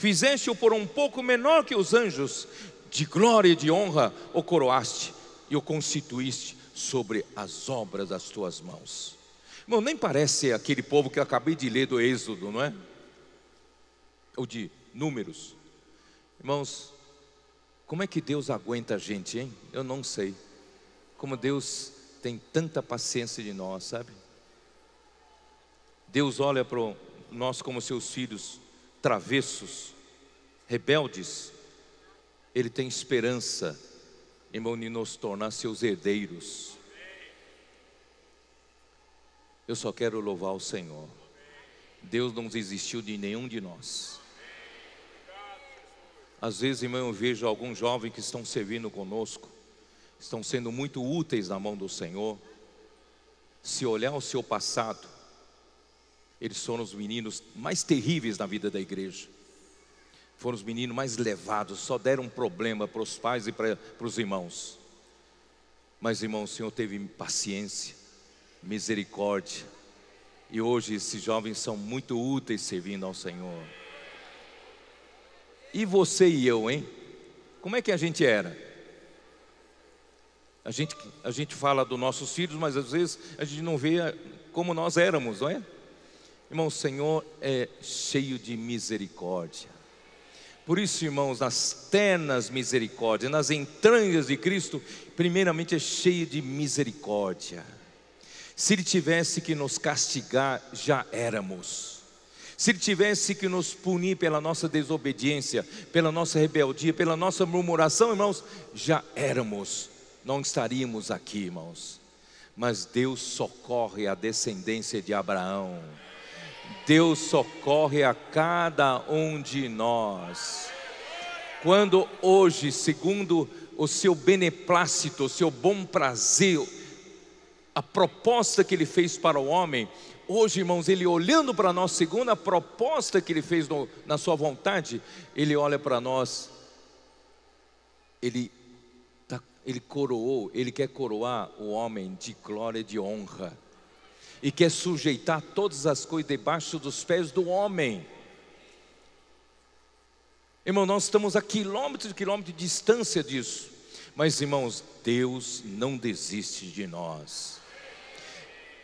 Fizeste-o por um pouco menor que os anjos, de glória e de honra o coroaste e o constituíste sobre as obras das tuas mãos. Irmão, nem parece aquele povo que eu acabei de ler do Êxodo, não é? Ou de Números. Irmãos, como é que Deus aguenta a gente, hein? Eu não sei. Como Deus tem tanta paciência de nós, sabe? Deus olha para nós como seus filhos travessos, rebeldes, Ele tem esperança, irmão, de nos tornar seus herdeiros. Eu só quero louvar o Senhor. Deus não desistiu de nenhum de nós. Às vezes, irmão, eu vejo alguns jovens que estão servindo conosco, estão sendo muito úteis na mão do Senhor. Se olhar o seu passado, eles foram os meninos mais terríveis na vida da igreja. Foram os meninos mais levados, só deram problema para os pais e para, para os irmãos. Mas, irmão, o Senhor teve paciência, misericórdia. E hoje esses jovens são muito úteis servindo ao Senhor. E você e eu, hein? Como é que a gente era? A gente, a gente fala dos nossos filhos, mas às vezes a gente não vê como nós éramos, não é? Irmão, o Senhor é cheio de misericórdia. Por isso, irmãos, nas ternas misericórdias, nas entranhas de Cristo, primeiramente é cheio de misericórdia. Se Ele tivesse que nos castigar, já éramos. Se Ele tivesse que nos punir pela nossa desobediência, pela nossa rebeldia, pela nossa murmuração, irmãos, já éramos. Não estaríamos aqui, irmãos. Mas Deus socorre a descendência de Abraão. Deus socorre a cada um de nós. Quando hoje, segundo o seu beneplácito, o seu bom prazer, a proposta que ele fez para o homem, hoje, irmãos, ele olhando para nós, segundo a proposta que ele fez no, na sua vontade, ele olha para nós, ele, tá, ele coroou, ele quer coroar o homem de glória e de honra e quer sujeitar todas as coisas debaixo dos pés do homem. Irmão, nós estamos a quilômetros e quilômetros de distância disso. Mas, irmãos, Deus não desiste de nós.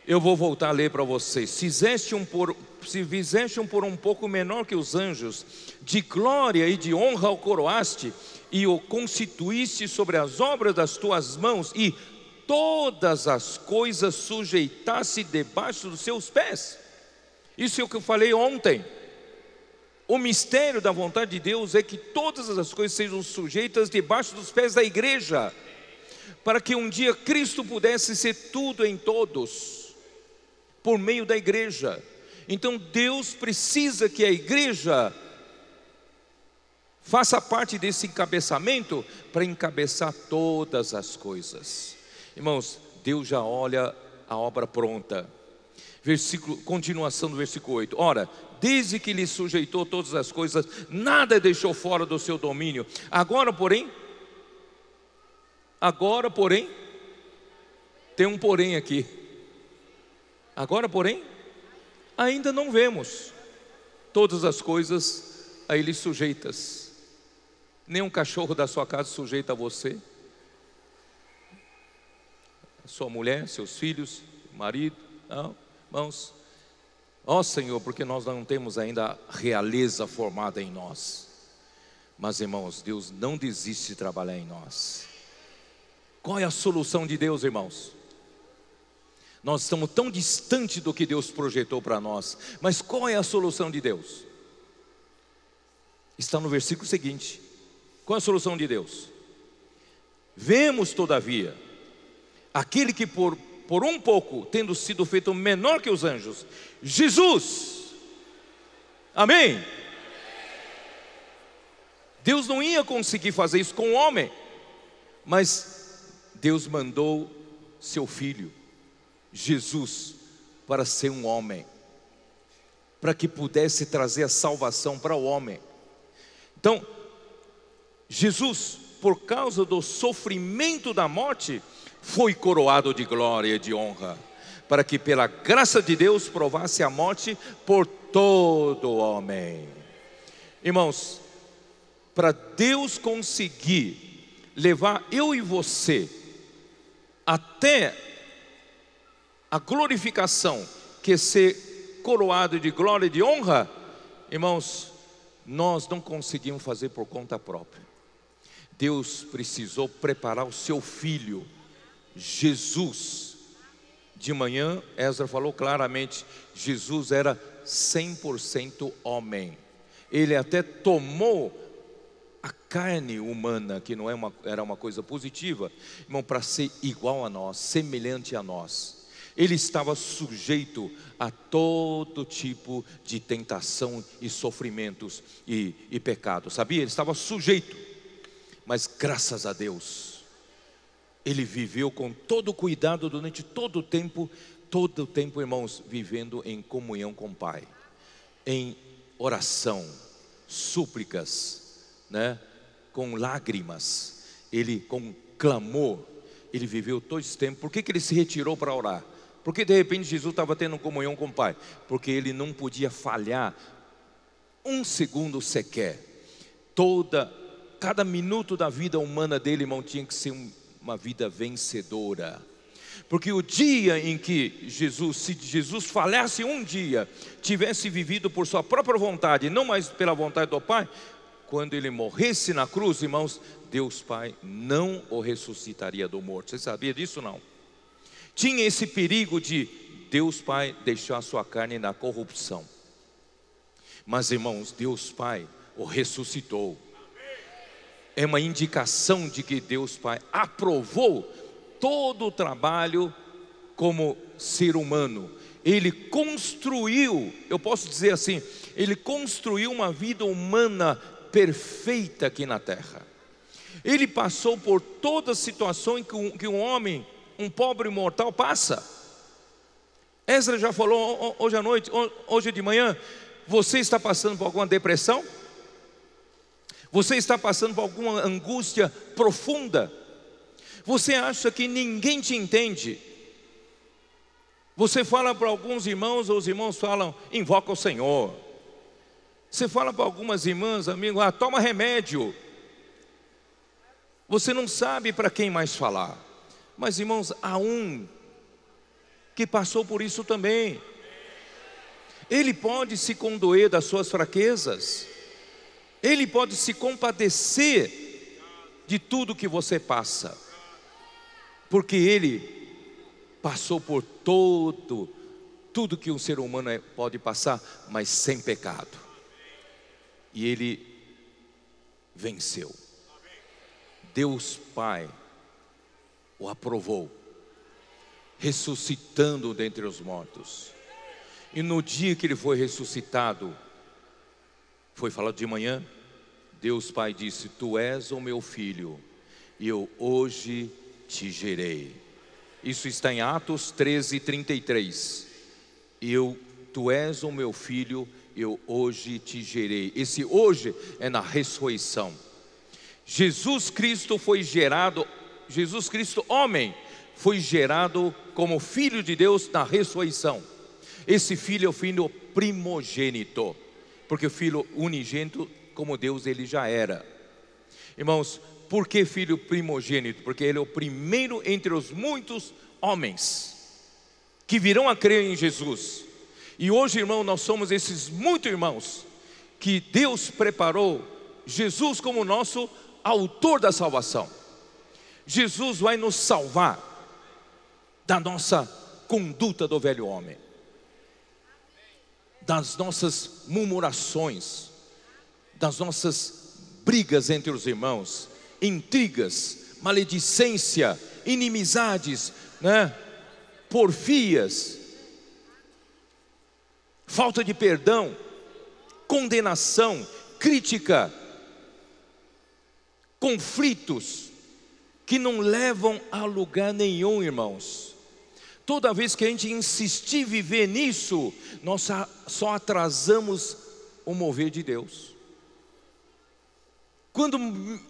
Eu vou voltar a ler para vocês. Se fizeste um por, se fizeste um por um pouco menor que os anjos, de glória e de honra o coroaste, e o constituíste sobre as obras das tuas mãos, e todas as coisas sujeitasse debaixo dos seus pés. Isso é o que eu falei ontem. O mistério da vontade de Deus é que todas as coisas sejam sujeitas debaixo dos pés da igreja, para que um dia Cristo pudesse ser tudo em todos, por meio da igreja. Então Deus precisa que a igreja faça parte desse encabeçamento para encabeçar todas as coisas. Irmãos, Deus já olha a obra pronta. Versículo, continuação do versículo 8. Ora, desde que lhe sujeitou todas as coisas, nada deixou fora do seu domínio. Agora, porém, agora, porém, tem um porém aqui. Agora, porém, ainda não vemos todas as coisas a ele sujeitas. Nem cachorro da sua casa sujeita a você sua mulher, seus filhos, marido, não, irmãos. Ó Senhor, porque nós não temos ainda a realeza formada em nós. Mas irmãos, Deus não desiste de trabalhar em nós. Qual é a solução de Deus, irmãos? Nós estamos tão distante do que Deus projetou para nós, mas qual é a solução de Deus? Está no versículo seguinte. Qual é a solução de Deus? Vemos, todavia, aquele que por, por um pouco, tendo sido feito menor que os anjos, Jesus, amém? Deus não ia conseguir fazer isso com o homem, mas Deus mandou seu filho, Jesus, para ser um homem, para que pudesse trazer a salvação para o homem. Então, Jesus, por causa do sofrimento da morte, foi coroado de glória e de honra, para que pela graça de Deus provasse a morte por todo homem. Irmãos, para Deus conseguir levar eu e você até a glorificação, que é ser coroado de glória e de honra, irmãos, nós não conseguimos fazer por conta própria. Deus precisou preparar o seu filho Jesus. De manhã, Ezra falou claramente: Jesus era 100% homem. Ele até tomou a carne humana, que não é uma, era uma coisa positiva, irmão, para ser igual a nós, semelhante a nós. Ele estava sujeito a todo tipo de tentação e sofrimentos e, e pecado, sabia? Ele estava sujeito, mas graças a Deus, ele viveu com todo cuidado durante todo o tempo, todo o tempo, irmãos, vivendo em comunhão com o Pai, em oração, súplicas, né? com lágrimas, ele com clamor, ele viveu todo esse tempo. Por que, que ele se retirou para orar? Porque de repente Jesus estava tendo comunhão com o Pai? Porque ele não podia falhar um segundo sequer. Toda, cada minuto da vida humana dele, irmão, tinha que ser uma vida vencedora. Porque o dia em que Jesus, se Jesus falhasse um dia, tivesse vivido por sua própria vontade, não mais pela vontade do Pai, quando ele morresse na cruz, irmãos, Deus Pai não o ressuscitaria do morto. Você sabia disso não? Tinha esse perigo de Deus Pai deixar sua carne na corrupção. Mas irmãos, Deus Pai o ressuscitou. É uma indicação de que Deus Pai aprovou todo o trabalho como ser humano. Ele construiu, eu posso dizer assim, ele construiu uma vida humana perfeita aqui na terra. Ele passou por todas as situações que um, que um homem, um pobre mortal passa. Ezra já falou hoje à noite, hoje de manhã, você está passando por alguma depressão? Você está passando por alguma angústia profunda? Você acha que ninguém te entende? Você fala para alguns irmãos, ou os irmãos falam, invoca o Senhor. Você fala para algumas irmãs, amigo, ah, toma remédio. Você não sabe para quem mais falar. Mas, irmãos, há um que passou por isso também. Ele pode se condoer das suas fraquezas. Ele pode se compadecer de tudo que você passa porque ele passou por todo, tudo que um ser humano é, pode passar, mas sem pecado. E ele venceu. Deus Pai o aprovou, ressuscitando dentre os mortos. E no dia que ele foi ressuscitado, foi falado de manhã, Deus Pai disse: Tu és o meu filho, e eu hoje te gerei. Isso está em Atos 13, 33. Eu, tu és o meu filho, eu hoje te gerei. Esse hoje é na ressurreição. Jesus Cristo foi gerado, Jesus Cristo, homem, foi gerado como filho de Deus na ressurreição. Esse filho é o filho primogênito, porque o filho unigênito, como Deus ele já era. Irmãos, por que filho primogênito? Porque ele é o primeiro entre os muitos homens que virão a crer em Jesus. E hoje, irmão, nós somos esses muitos irmãos que Deus preparou Jesus como nosso autor da salvação. Jesus vai nos salvar da nossa conduta do velho homem, das nossas murmurações, das nossas brigas entre os irmãos, intrigas, maledicência, inimizades, né? porfias, falta de perdão, condenação, crítica, conflitos que não levam a lugar nenhum, irmãos. Toda vez que a gente insistir viver nisso, nós só atrasamos o mover de Deus. Quando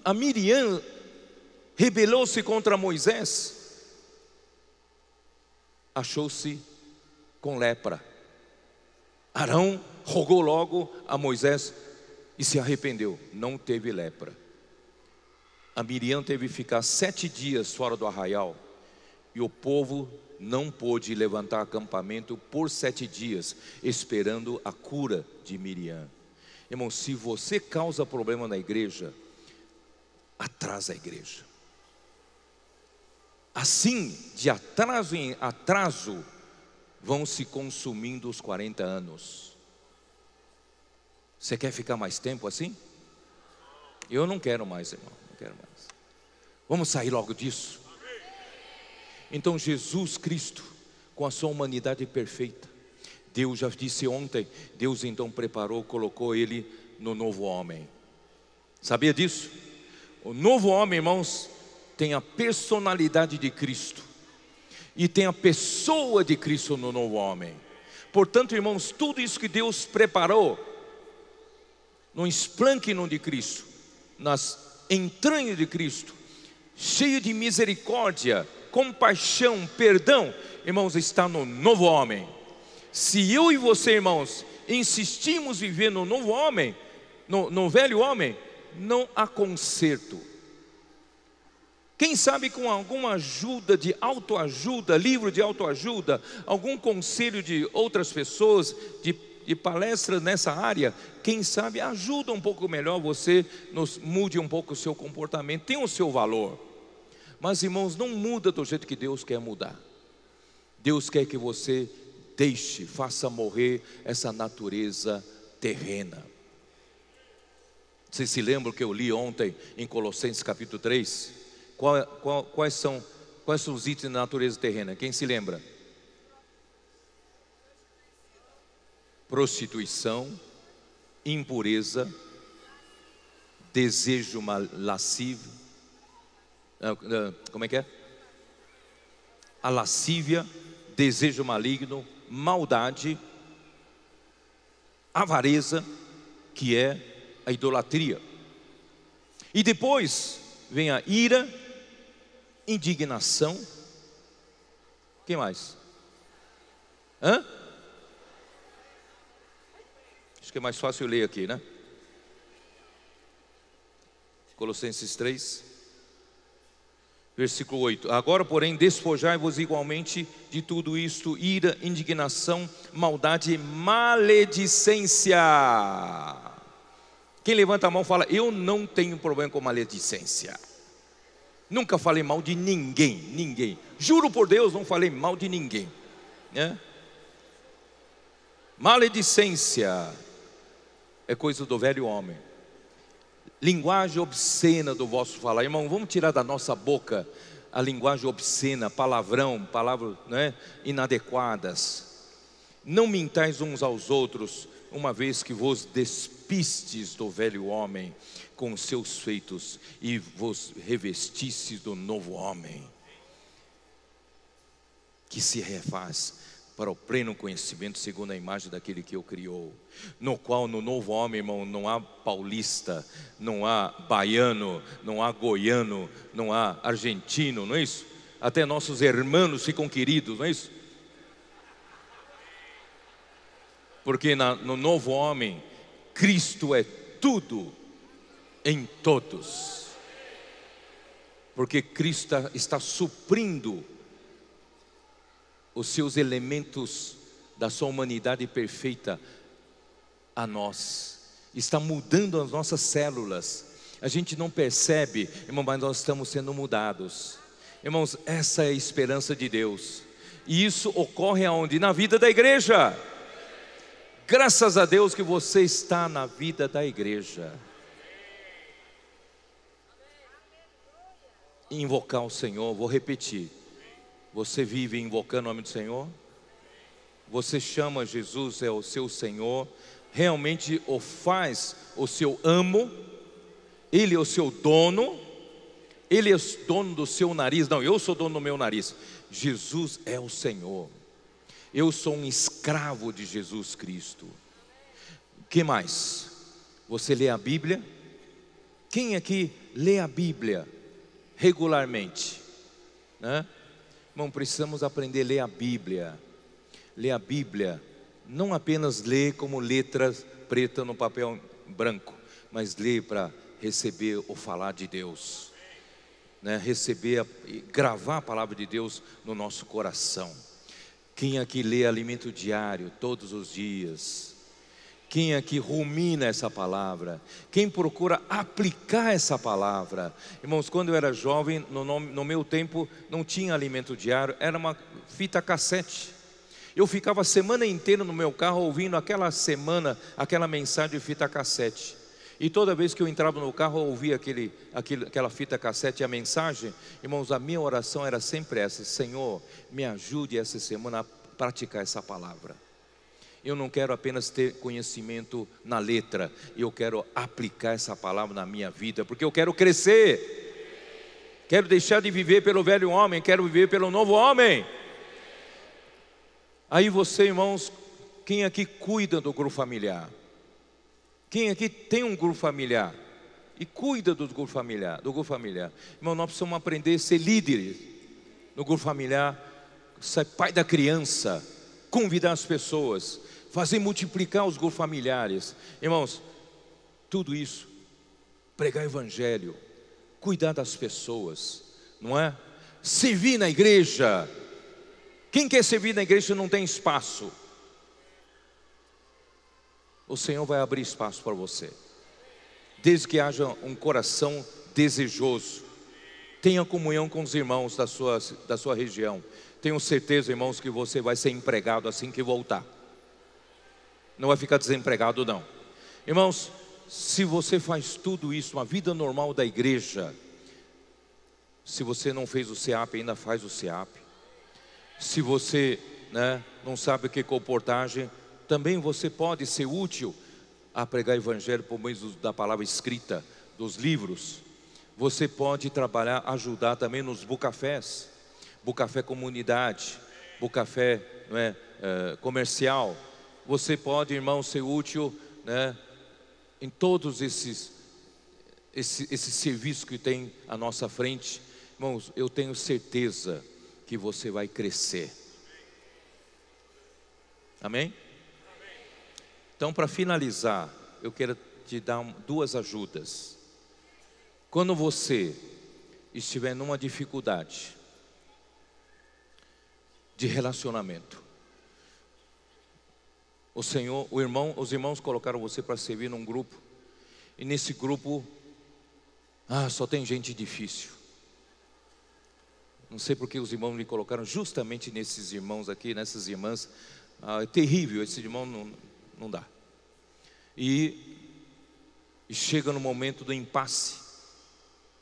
a Miriam rebelou-se contra Moisés, achou-se com lepra. Arão rogou logo a Moisés e se arrependeu, não teve lepra. A Miriam teve que ficar sete dias fora do arraial e o povo não pôde levantar acampamento por sete dias, esperando a cura de Miriam. Irmão, se você causa problema na igreja, atrasa a igreja. Assim, de atraso em atraso, vão se consumindo os 40 anos. Você quer ficar mais tempo assim? Eu não quero mais, irmão, não quero mais. Vamos sair logo disso. Então, Jesus Cristo, com a sua humanidade perfeita, Deus já disse ontem, Deus então preparou, colocou ele no novo homem. Sabia disso? O novo homem, irmãos, tem a personalidade de Cristo e tem a pessoa de Cristo no novo homem. Portanto, irmãos, tudo isso que Deus preparou no esplânquino de Cristo, nas entranhas de Cristo, cheio de misericórdia, compaixão, perdão, irmãos, está no novo homem. Se eu e você, irmãos, insistimos viver no novo homem, no, no velho homem, não há conserto. Quem sabe com alguma ajuda de autoajuda, livro de autoajuda, algum conselho de outras pessoas, de, de palestras nessa área, quem sabe ajuda um pouco melhor você, nos mude um pouco o seu comportamento, tem o seu valor. Mas irmãos, não muda do jeito que Deus quer mudar. Deus quer que você deixe, faça morrer essa natureza terrena. Vocês se lembram que eu li ontem em Colossenses capítulo 3? Qual, qual, quais, são, quais são os itens da natureza terrena? Quem se lembra? Prostituição, impureza, desejo lascivo, como é que é? A lascívia, desejo maligno, maldade, avareza, que é a idolatria. E depois vem a ira, indignação. Quem mais? Hã? Acho que é mais fácil ler aqui, né? Colossenses 3, versículo 8. Agora, porém, despojai-vos igualmente de tudo isto: ira, indignação, maldade, maledicência. Quem levanta a mão fala: Eu não tenho problema com maledicência. Nunca falei mal de ninguém, ninguém. Juro por Deus, não falei mal de ninguém. Né? Maledicência é coisa do velho homem. Linguagem obscena do vosso falar. Irmão, vamos tirar da nossa boca a linguagem obscena, palavrão, palavras né, inadequadas. Não mintais uns aos outros, uma vez que vos despistes do velho homem com seus feitos e vos revestistes do novo homem, que se refaz para o pleno conhecimento segundo a imagem daquele que o criou, no qual no novo homem, irmão, não há paulista, não há baiano, não há goiano, não há argentino, não é isso? Até nossos irmãos ficam queridos, não é isso? Porque na, no novo homem, Cristo é tudo em todos. Porque Cristo está suprindo os seus elementos da sua humanidade perfeita a nós, está mudando as nossas células. A gente não percebe, irmão, mas nós estamos sendo mudados. Irmãos, essa é a esperança de Deus. E isso ocorre aonde? Na vida da igreja. Graças a Deus que você está na vida da igreja. invocar o Senhor, vou repetir. Você vive invocando o nome do Senhor? Você chama Jesus é o seu Senhor? Realmente o faz o seu amo? Ele é o seu dono? Ele é o dono do seu nariz? Não, eu sou dono do meu nariz. Jesus é o Senhor. Eu sou um escravo de Jesus Cristo. O que mais? Você lê a Bíblia? Quem aqui lê a Bíblia? regularmente. Né? Irmão, precisamos aprender a ler a Bíblia. Ler a Bíblia, não apenas ler como letras preta no papel branco, mas ler para receber o falar de Deus. Né? Receber, gravar a palavra de Deus no nosso coração. Quem aqui lê alimento diário todos os dias? Quem aqui rumina essa palavra? Quem procura aplicar essa palavra? Irmãos, quando eu era jovem, no, no, meu tempo, não tinha alimento diário, era uma fita cassete. Eu ficava a semana inteira no meu carro ouvindo aquela semana, aquela mensagem de fita cassete. E toda vez que eu entrava no carro, eu ouvia aquele, aquele, aquela fita cassete e a mensagem. Irmãos, a minha oração era sempre essa: Senhor, me ajude essa semana a praticar essa palavra. Eu não quero apenas ter conhecimento na letra, eu quero aplicar essa palavra na minha vida, porque eu quero crescer. Quero deixar de viver pelo velho homem, quero viver pelo novo homem. Aí você, irmãos, quem aqui cuida do grupo familiar? Quem aqui tem um grupo familiar? e cuida do grupo familiar, do grupo familiar. Irmão, nós precisamos aprender a ser líderes no grupo familiar, ser pai da criança, convidar as pessoas, fazer multiplicar os grupos familiares. Irmãos, tudo isso, pregar evangelho, cuidar das pessoas, não é? Servir na igreja. Quem quer servir na igreja não tem espaço. O Senhor vai abrir espaço para você desde que haja um coração desejoso. Tenha comunhão com os irmãos da sua, da sua região. Tenho certeza, irmãos, que você vai ser empregado assim que voltar. Não vai ficar desempregado, não. Irmãos, se você faz tudo isso, uma vida normal da igreja, se você não fez o SEAP, ainda faz o SEAP. Se você né, não sabe o que é comportagem, também você pode ser útil a pregar evangelho por meio da palavra escrita, dos livros. Você pode trabalhar, ajudar também nos bucafés, bucafé comunidade, bucafé é, é, comercial. Você pode, irmão, ser útil né, em todos esses, esse, esse serviço que tem à nossa frente. Irmãos, eu tenho certeza que você vai crescer. Amém? Então, para finalizar, eu quero te dar duas ajudas. Quando você estiver numa dificuldade de relacionamento, o Senhor, o irmão, os irmãos colocaram você para servir num grupo, e nesse grupo, ah, só tem gente difícil. Não sei porque os irmãos me colocaram justamente nesses irmãos aqui, nessas irmãs. Ah, é terrível, esse irmão não, não dá. E, e chega no momento do impasse.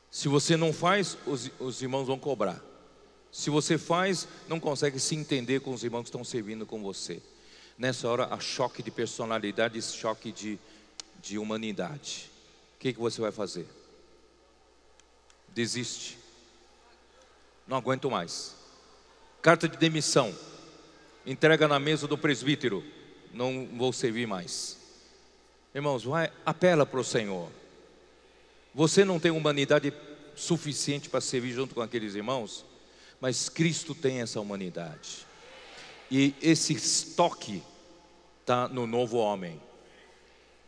Se você não faz, os, os irmãos vão cobrar. Se você faz, não consegue se entender com os irmãos que estão servindo com você. Nessa hora, há choque de personalidade, choque de, de humanidade. O que, que você vai fazer? Desiste. Não aguento mais. Carta de demissão. Entrega na mesa do presbítero não vou servir mais. Irmãos, vai, apela para o Senhor. Você não tem humanidade suficiente para servir junto com aqueles irmãos, mas Cristo tem essa humanidade. E esse estoque está no novo homem.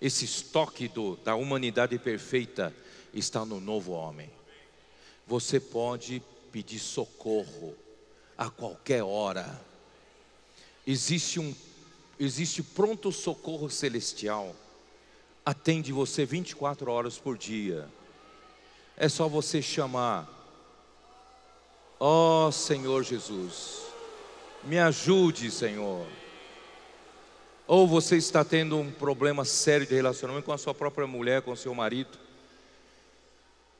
Esse estoque do, da humanidade perfeita está no novo homem. Você pode pedir socorro a qualquer hora. Existe um existe pronto socorro celestial. Atende você 24 horas por dia. É só você chamar. Ó oh, Senhor Jesus, me ajude, Senhor. Ou você está tendo um problema sério de relacionamento com a sua própria mulher, com o seu marido,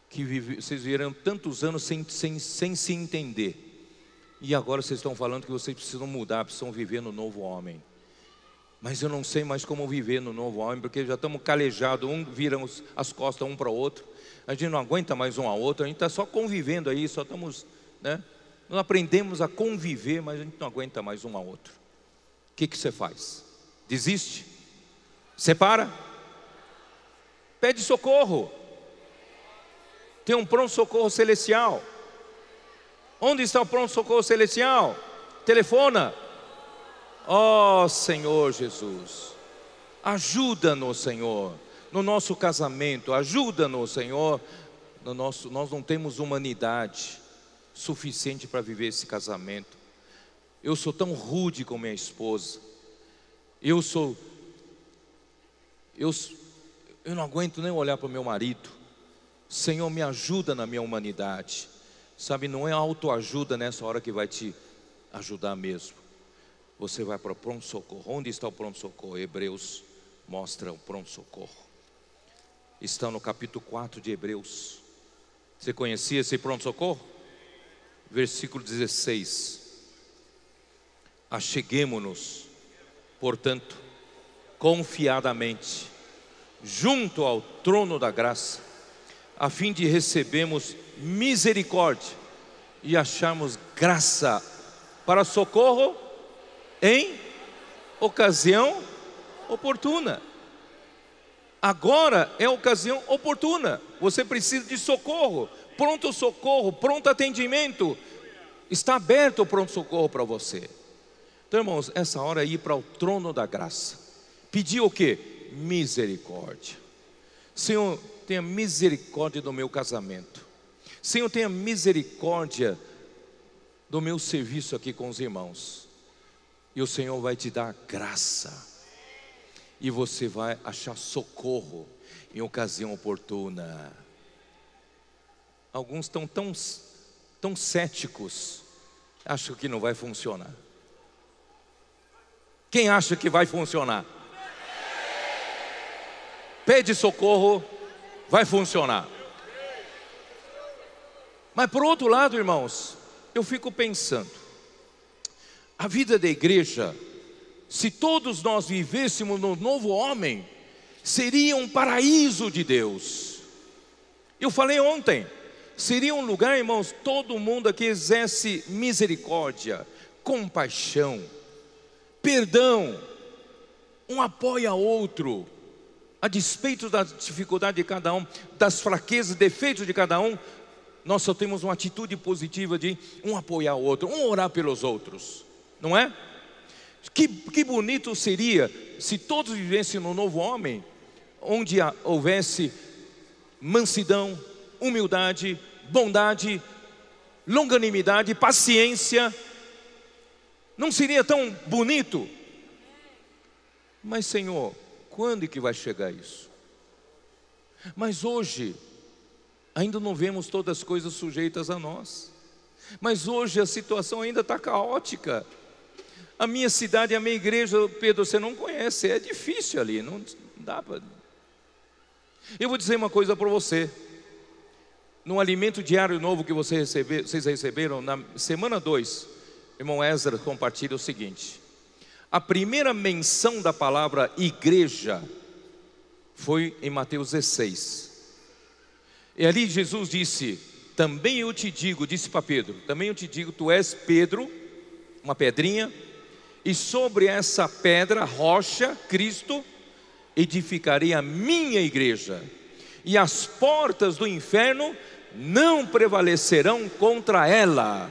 que vive, vocês viveram tantos anos sem, sem, sem se entender. E agora vocês estão falando que vocês precisam mudar, precisam viver no novo homem. Mas eu não sei mais como viver no novo homem, porque já estamos calejados, um vira as costas um para o outro. A gente não aguenta mais um ao outro, a gente está só convivendo aí, só estamos, né? Não aprendemos a conviver, mas a gente não aguenta mais um ao outro. O que, que você faz? Desiste? Separa? Pede socorro. Tem um pronto-socorro celestial. Onde está o pronto-socorro celestial? Telefona Ó oh, Senhor Jesus, ajuda-nos, Senhor, no nosso casamento, ajuda-nos, Senhor. No nosso, nós não temos humanidade suficiente para viver esse casamento. Eu sou tão rude com minha esposa. Eu sou. Eu, eu não aguento nem olhar para o meu marido. Senhor, me ajuda na minha humanidade. Sabe, não é autoajuda nessa hora que vai te ajudar mesmo você vai para o pronto-socorro. Onde está o pronto-socorro? Hebreus mostra o pronto-socorro. Está no capítulo 4 de Hebreus. Você conhecia esse pronto-socorro? Versículo 16. Acheguemo-nos, portanto, confiadamente, junto ao trono da graça, a fim de recebermos misericórdia e acharmos graça para socorro em ocasião oportuna. Agora é a ocasião oportuna. Você precisa de socorro, pronto socorro, pronto atendimento. Está aberto o pronto socorro para você. Então, irmãos, essa hora é ir para o trono da graça. Pedir o que? Misericórdia. Senhor, tenha misericórdia do meu casamento. Senhor, tenha misericórdia do meu serviço aqui com os irmãos. E o Senhor vai te dar graça. E você vai achar socorro em ocasião oportuna. Alguns estão tão, tão céticos, acham que não vai funcionar. Quem acha que vai funcionar? Pede socorro, vai funcionar. Mas por outro lado, irmãos, eu fico pensando, a vida da igreja, se todos nós vivêssemos no novo homem, seria um paraíso de Deus. Eu falei ontem, seria um lugar, irmãos, todo mundo aqui exerce misericórdia, compaixão, perdão, um apoia outro, a despeito da dificuldade de cada um, das fraquezas, defeitos de cada um, nós só temos uma atitude positiva de um apoiar o outro, um orar pelos outros, não é? Que, que bonito seria se todos vivessem no novo homem, onde houvesse mansidão, humildade, bondade, longanimidade, paciência. Não seria tão bonito? Mas, Senhor, quando é que vai chegar isso? Mas hoje, ainda não vemos todas as coisas sujeitas a nós. Mas hoje a situação ainda está caótica. A minha cidade, a minha igreja, Pedro, você não conhece, é difícil ali, não dá para. Eu vou dizer uma coisa para você. No alimento diário novo que você recebe, vocês receberam, na semana 2, irmão Ezra compartilha o seguinte: a primeira menção da palavra igreja foi em Mateus 16. E ali Jesus disse: Também eu te digo, disse para Pedro: Também eu te digo, tu és Pedro, uma pedrinha, e sobre essa pedra, rocha, Cristo, edificarei a minha igreja, e as portas do inferno não prevalecerão contra ela.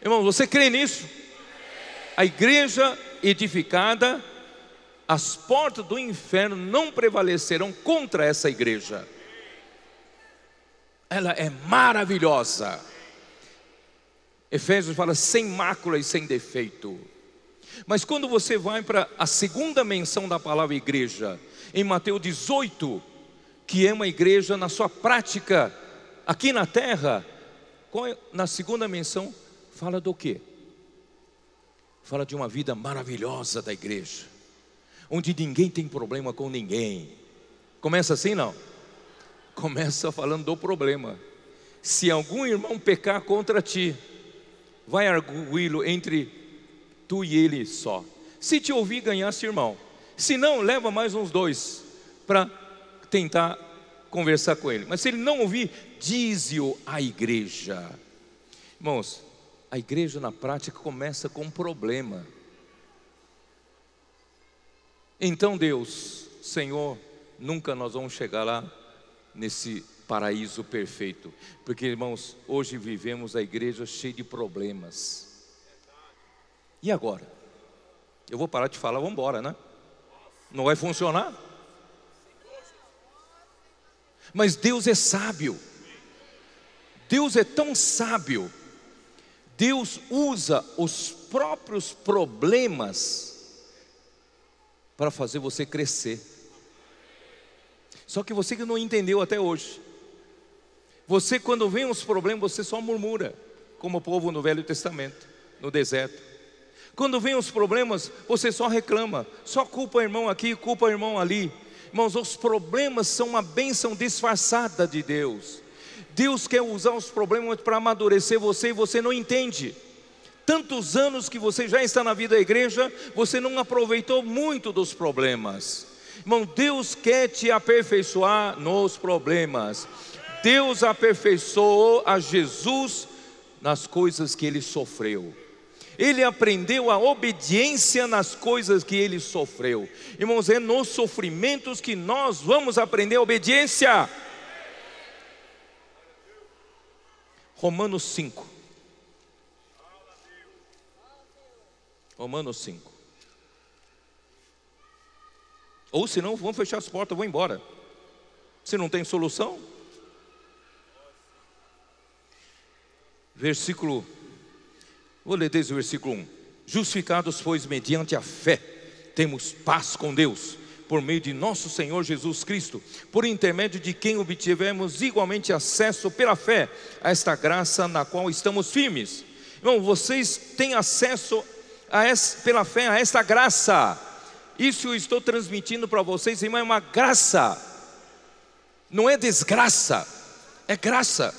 Irmão, você crê nisso? A igreja edificada, as portas do inferno não prevalecerão contra essa igreja. Ela é maravilhosa. Efésios fala sem mácula e sem defeito. Mas quando você vai para a segunda menção da palavra igreja, em Mateus 18, que é uma igreja na sua prática aqui na terra, é, na segunda menção fala do quê? fala de uma vida maravilhosa da igreja, onde ninguém tem problema com ninguém. Começa assim, não? Começa falando do problema. Se algum irmão pecar contra ti, vai arguí-lo entre tu e ele só. Se te ouvir, ganhaste irmão. Se não, leva mais uns dois para tentar conversar com ele. Mas se ele não ouvir, dize-o à igreja. Irmãos, a igreja na prática começa com um problema. Então, Deus, Senhor, nunca nós vamos chegar lá nesse paraíso perfeito, porque irmãos, hoje vivemos a igreja cheia de problemas. E agora? Eu vou parar de falar, vamos embora, né? Não vai funcionar? Mas Deus é sábio. Deus é tão sábio Deus usa os próprios problemas para fazer você crescer. Só que você que não entendeu até hoje. Você, quando vem os problemas, você só murmura, como o povo no Velho Testamento, no deserto. Quando vem os problemas, você só reclama, só culpa o irmão aqui, culpa o irmão ali. Irmãos, os problemas são uma bênção disfarçada de Deus. Deus quer usar os problemas para amadurecer você e você não entende. Tantos anos que você já está na vida da igreja, você não aproveitou muito dos problemas. Irmão, Deus quer te aperfeiçoar nos problemas. Deus aperfeiçoou a Jesus nas coisas que ele sofreu. Ele aprendeu a obediência nas coisas que ele sofreu. Irmãos, é nos sofrimentos que nós vamos aprender a obediência. Romanos 5. Romanos 5. Ou se não, vamos fechar as portas, vou embora. Se não tem solução. Versículo, vou ler desde o versículo 1. Justificados, pois, mediante a fé, temos paz com Deus, por meio de nosso Senhor Jesus Cristo, por intermédio de quem obtivemos igualmente acesso pela fé a esta graça na qual estamos firmes. Irmão, vocês têm acesso essa, pela fé a esta graça. Isso eu estou transmitindo para vocês, irmão, é uma graça não é desgraça, é graça.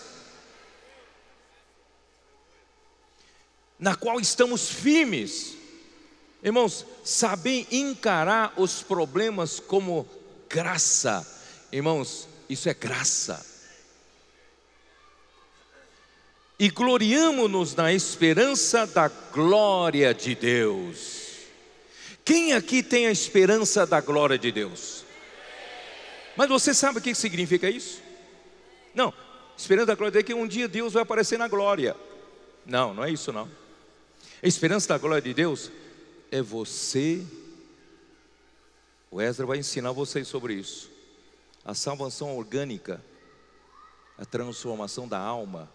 Na qual estamos firmes. Irmãos, saber encarar os problemas como graça. Irmãos, isso é graça. E gloriamo-nos na esperança da glória de Deus. Quem aqui tem a esperança da glória de Deus? Mas você sabe o que significa isso? Não, esperança da glória é que um dia Deus vai aparecer na glória. Não, não é isso não. A esperança da glória de Deus é você. O Ezra vai ensinar vocês sobre isso. A salvação orgânica, a transformação da alma,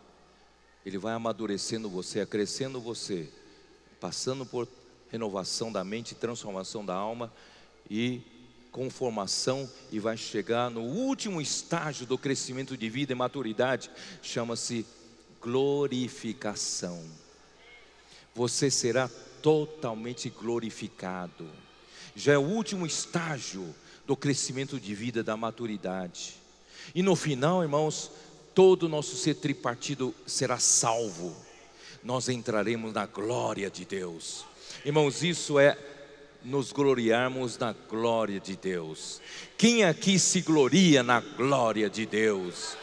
ele vai amadurecendo você, acrescendo você, passando por renovação da mente, transformação da alma e conformação e vai chegar no último estágio do crescimento de vida e maturidade, chama-se glorificação. Você será totalmente glorificado. Já é o último estágio do crescimento de vida da maturidade. E no final, irmãos, todo o nosso ser tripartido será salvo. Nós entraremos na glória de Deus. Irmãos, isso é nos gloriarmos na glória de Deus. Quem aqui se gloria na glória de Deus?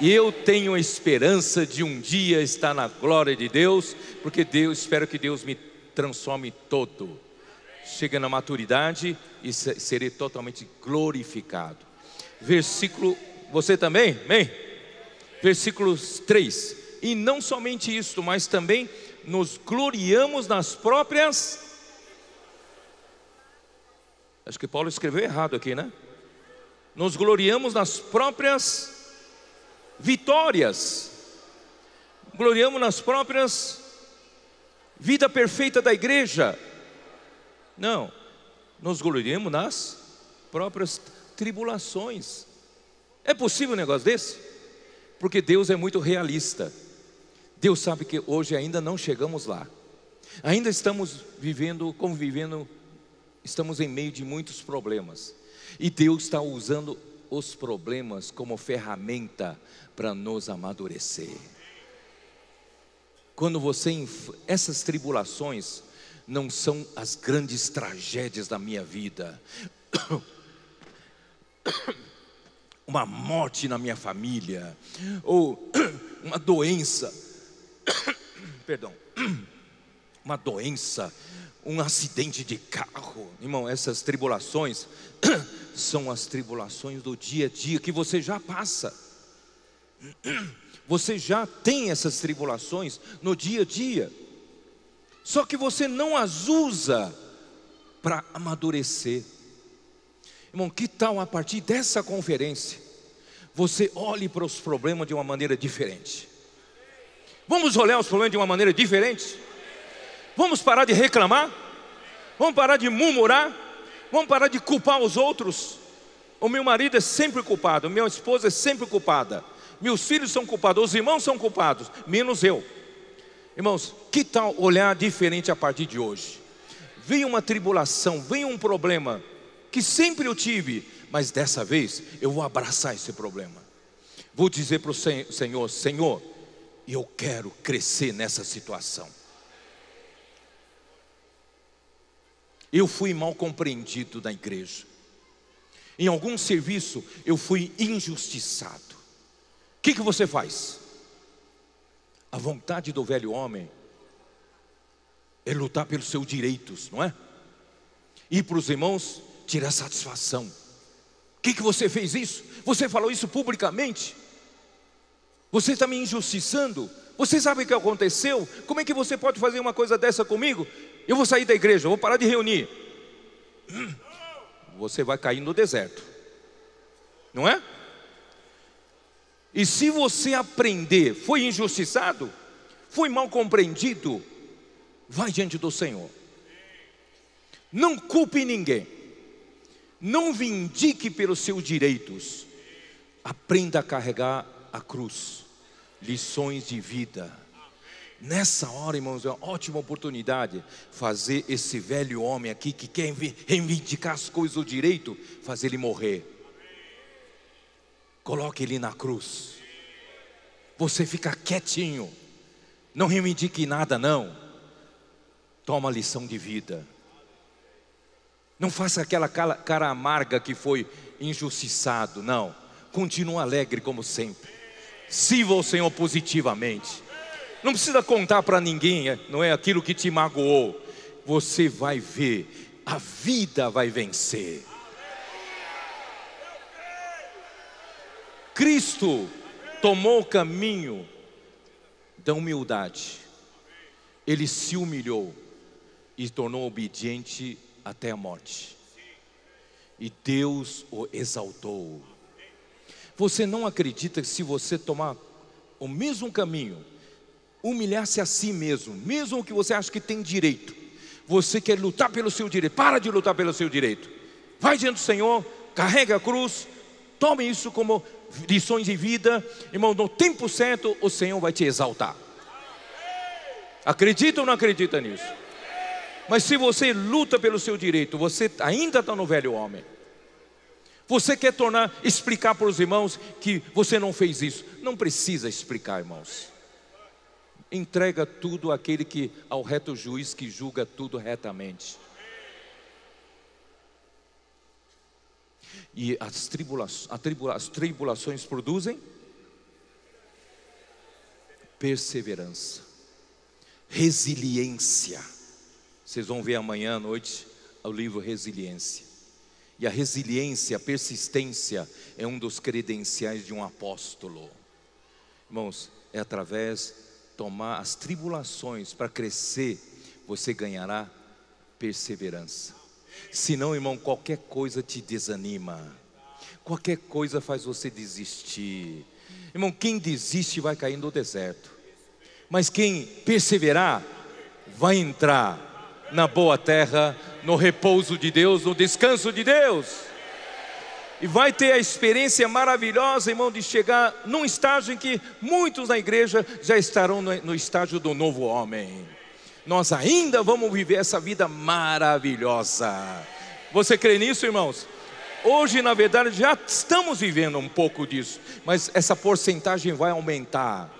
E eu tenho a esperança de um dia estar na glória de Deus, porque Deus, espero que Deus me transforme todo. Chega na maturidade e serei totalmente glorificado. Versículo, você também? Amém? Versículo 3. E não somente isto, mas também nos gloriamos nas próprias Acho que Paulo escreveu errado aqui, né? Nos gloriamos nas próprias vitórias, gloriamos nas próprias vida perfeita da igreja. Não, nos gloriamos nas próprias tribulações. É possível um negócio desse? Porque Deus é muito realista. Deus sabe que hoje ainda não chegamos lá. Ainda estamos vivendo, convivendo Estamos em meio de muitos problemas. E Deus está usando os problemas como ferramenta para nos amadurecer. Quando você essas tribulações não são as grandes tragédias da minha vida. Uma morte na minha família ou uma doença. Perdão. Uma doença um acidente de carro. Irmão, essas tribulações são as tribulações do dia a dia que você já passa. Você já tem essas tribulações no dia a dia. Só que você não as usa para amadurecer. Irmão, que tal a partir dessa conferência você olhe para os problemas de uma maneira diferente? Vamos olhar os problemas de uma maneira diferente? Vamos parar de reclamar? Vamos parar de murmurar? Vamos parar de culpar os outros? O meu marido é sempre culpado, minha esposa é sempre culpada, meus filhos são culpados, os irmãos são culpados, menos eu. Irmãos, que tal olhar diferente a partir de hoje? Vem uma tribulação, vem um problema que sempre eu tive, mas dessa vez eu vou abraçar esse problema. Vou dizer para o Senhor: Senhor, eu quero crescer nessa situação. Eu fui mal compreendido na igreja. Em algum serviço eu fui injustiçado. O que, que você faz? A vontade do velho homem é lutar pelos seus direitos, não é? Ir para os irmãos tirar satisfação. O que, que você fez isso? Você falou isso publicamente? Você está me injustiçando? Você sabe o que aconteceu? Como é que você pode fazer uma coisa dessa comigo? Eu vou sair da igreja, vou parar de reunir. Você vai cair no deserto, não é? E se você aprender, foi injustiçado, foi mal compreendido, vai diante do Senhor. Não culpe ninguém. Não vindique pelos seus direitos. Aprenda a carregar a cruz. Lições de vida. Nessa hora, irmãos, é uma ótima oportunidade fazer esse velho homem aqui que quer reivindicar as coisas do direito, fazer ele morrer. Coloque ele na cruz. Você fica quietinho. Não reivindique nada, não. Toma lição de vida. Não faça aquela cara amarga que foi injustiçado, não. Continua alegre como sempre. Sirva o Senhor positivamente. Não precisa contar para ninguém, é, não é aquilo que te magoou. Você vai ver, a vida vai vencer. Cristo tomou o caminho da humildade. Ele se humilhou e tornou obediente até a morte. E Deus o exaltou. Você não acredita que se você tomar o mesmo caminho, humilhar-se a si mesmo, mesmo que você acha que tem direito, você quer lutar pelo seu direito, para de lutar pelo seu direito. Vai diante do Senhor, carrega a cruz, tome isso como lições de vida, irmão, no tempo certo o Senhor vai te exaltar. Acredita ou não acredita nisso? Mas se você luta pelo seu direito, você ainda está no velho homem. Você quer tornar, explicar para os irmãos que você não fez isso. Não precisa explicar, irmãos. Entrega tudo àquele que, ao reto juiz que julga tudo retamente. E as tribulações, as tribulações produzem perseverança, resiliência vocês vão ver amanhã à noite o livro Resiliência. E a resiliência, a persistência é um dos credenciais de um apóstolo. Irmãos, é através tomar as tribulações para crescer, você ganhará perseverança. Senão, irmão, qualquer coisa te desanima. Qualquer coisa faz você desistir. Irmão, quem desiste vai cair no deserto. Mas quem perseverar vai entrar na boa terra, no repouso de Deus, no descanso de Deus. E vai ter a experiência maravilhosa, irmão, de chegar num estágio em que muitos na igreja já estarão no, no estágio do novo homem. Nós ainda vamos viver essa vida maravilhosa. Você crê nisso, irmãos? Hoje, na verdade, já estamos vivendo um pouco disso, mas essa porcentagem vai aumentar.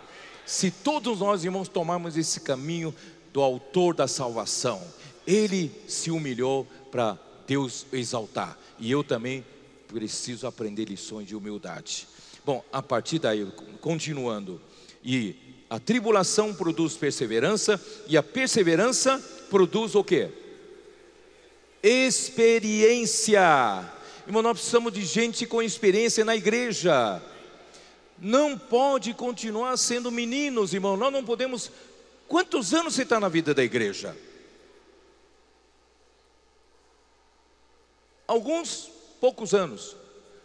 Se todos nós, irmãos, tomarmos esse caminho do autor da salvação, ele se humilhou para Deus exaltar. E eu também preciso aprender lições de humildade. Bom, a partir daí, continuando. E a tribulação produz perseverança, e a perseverança produz o que? Experiência. Irmão, nós precisamos de gente com experiência na igreja. Não pode continuar sendo meninos, irmão. Nós não podemos. Quantos anos você está na vida da igreja? Alguns poucos anos,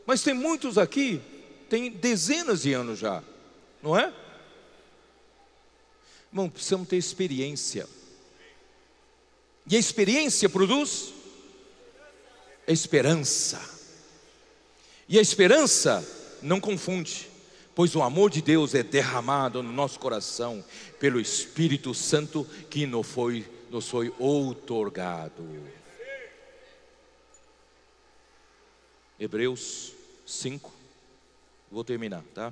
mas tem muitos aqui, tem dezenas de anos já, não é? Irmão, precisamos ter experiência. E a experiência produz esperança. E a esperança não confunde, pois o amor de Deus é derramado no nosso coração pelo Espírito Santo que nos foi, nos foi outorgado. Hebreus 5, vou terminar, tá?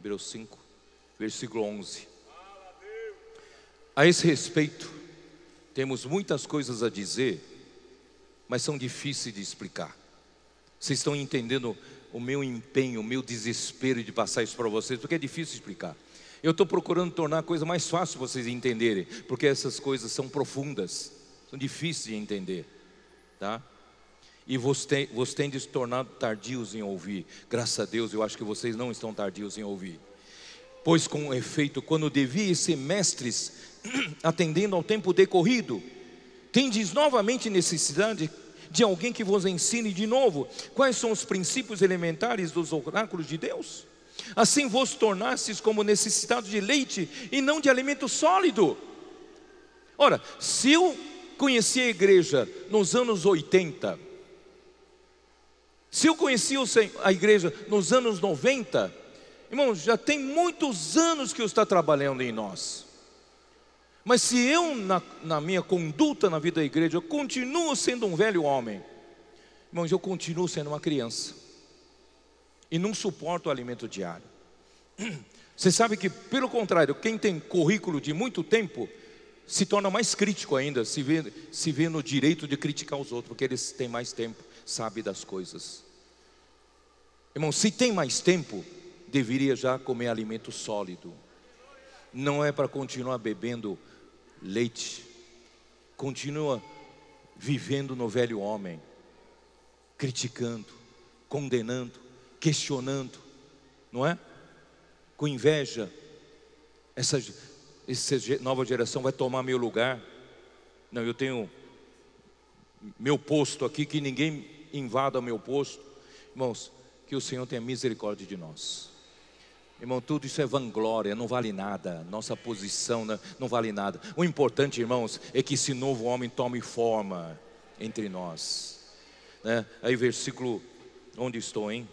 Hebreus 5, versículo 11. A esse respeito, temos muitas coisas a dizer, mas são difíceis de explicar. Vocês estão entendendo o meu empenho, o meu desespero de passar isso para vocês, porque é difícil explicar. Eu estou procurando tornar a coisa mais fácil vocês entenderem, porque essas coisas são profundas, são difíceis de entender, tá? E vocês têm se tornado tardios em ouvir. Graças a Deus, eu acho que vocês não estão tardios em ouvir. Pois, com efeito, quando devia ser mestres, atendendo ao tempo decorrido, tendes novamente necessidade de alguém que vos ensine de novo quais são os princípios elementares dos oráculos de Deus? Assim vos tornastes como necessitados de leite e não de alimento sólido. Ora, se eu conheci a igreja nos anos 80, se eu conheci a igreja nos anos 90, irmãos, já tem muitos anos que eu está trabalhando em nós. Mas se eu, na, na, minha conduta na vida da igreja, eu continuo sendo um velho homem, irmãos, eu continuo sendo uma criança e não suporto o alimento diário. Você sabe que, pelo contrário, quem tem currículo de muito tempo se torna mais crítico ainda, se vê, se vê no direito de criticar os outros, porque eles têm mais tempo, sabe das coisas. Irmão, se tem mais tempo, deveria já comer alimento sólido. Não é para continuar bebendo leite. Continua vivendo no velho homem, criticando, condenando, questionando, não é? Com inveja, essa, essa nova geração vai tomar meu lugar. Não, eu tenho meu posto aqui, que ninguém invada meu posto. Irmãos, que o Senhor tenha misericórdia de nós. Irmão, tudo isso é vanglória, não vale nada. Nossa posição não vale nada. O importante, irmãos, é que esse novo homem tome forma entre nós. Né? Aí, versículo, onde estou, hein?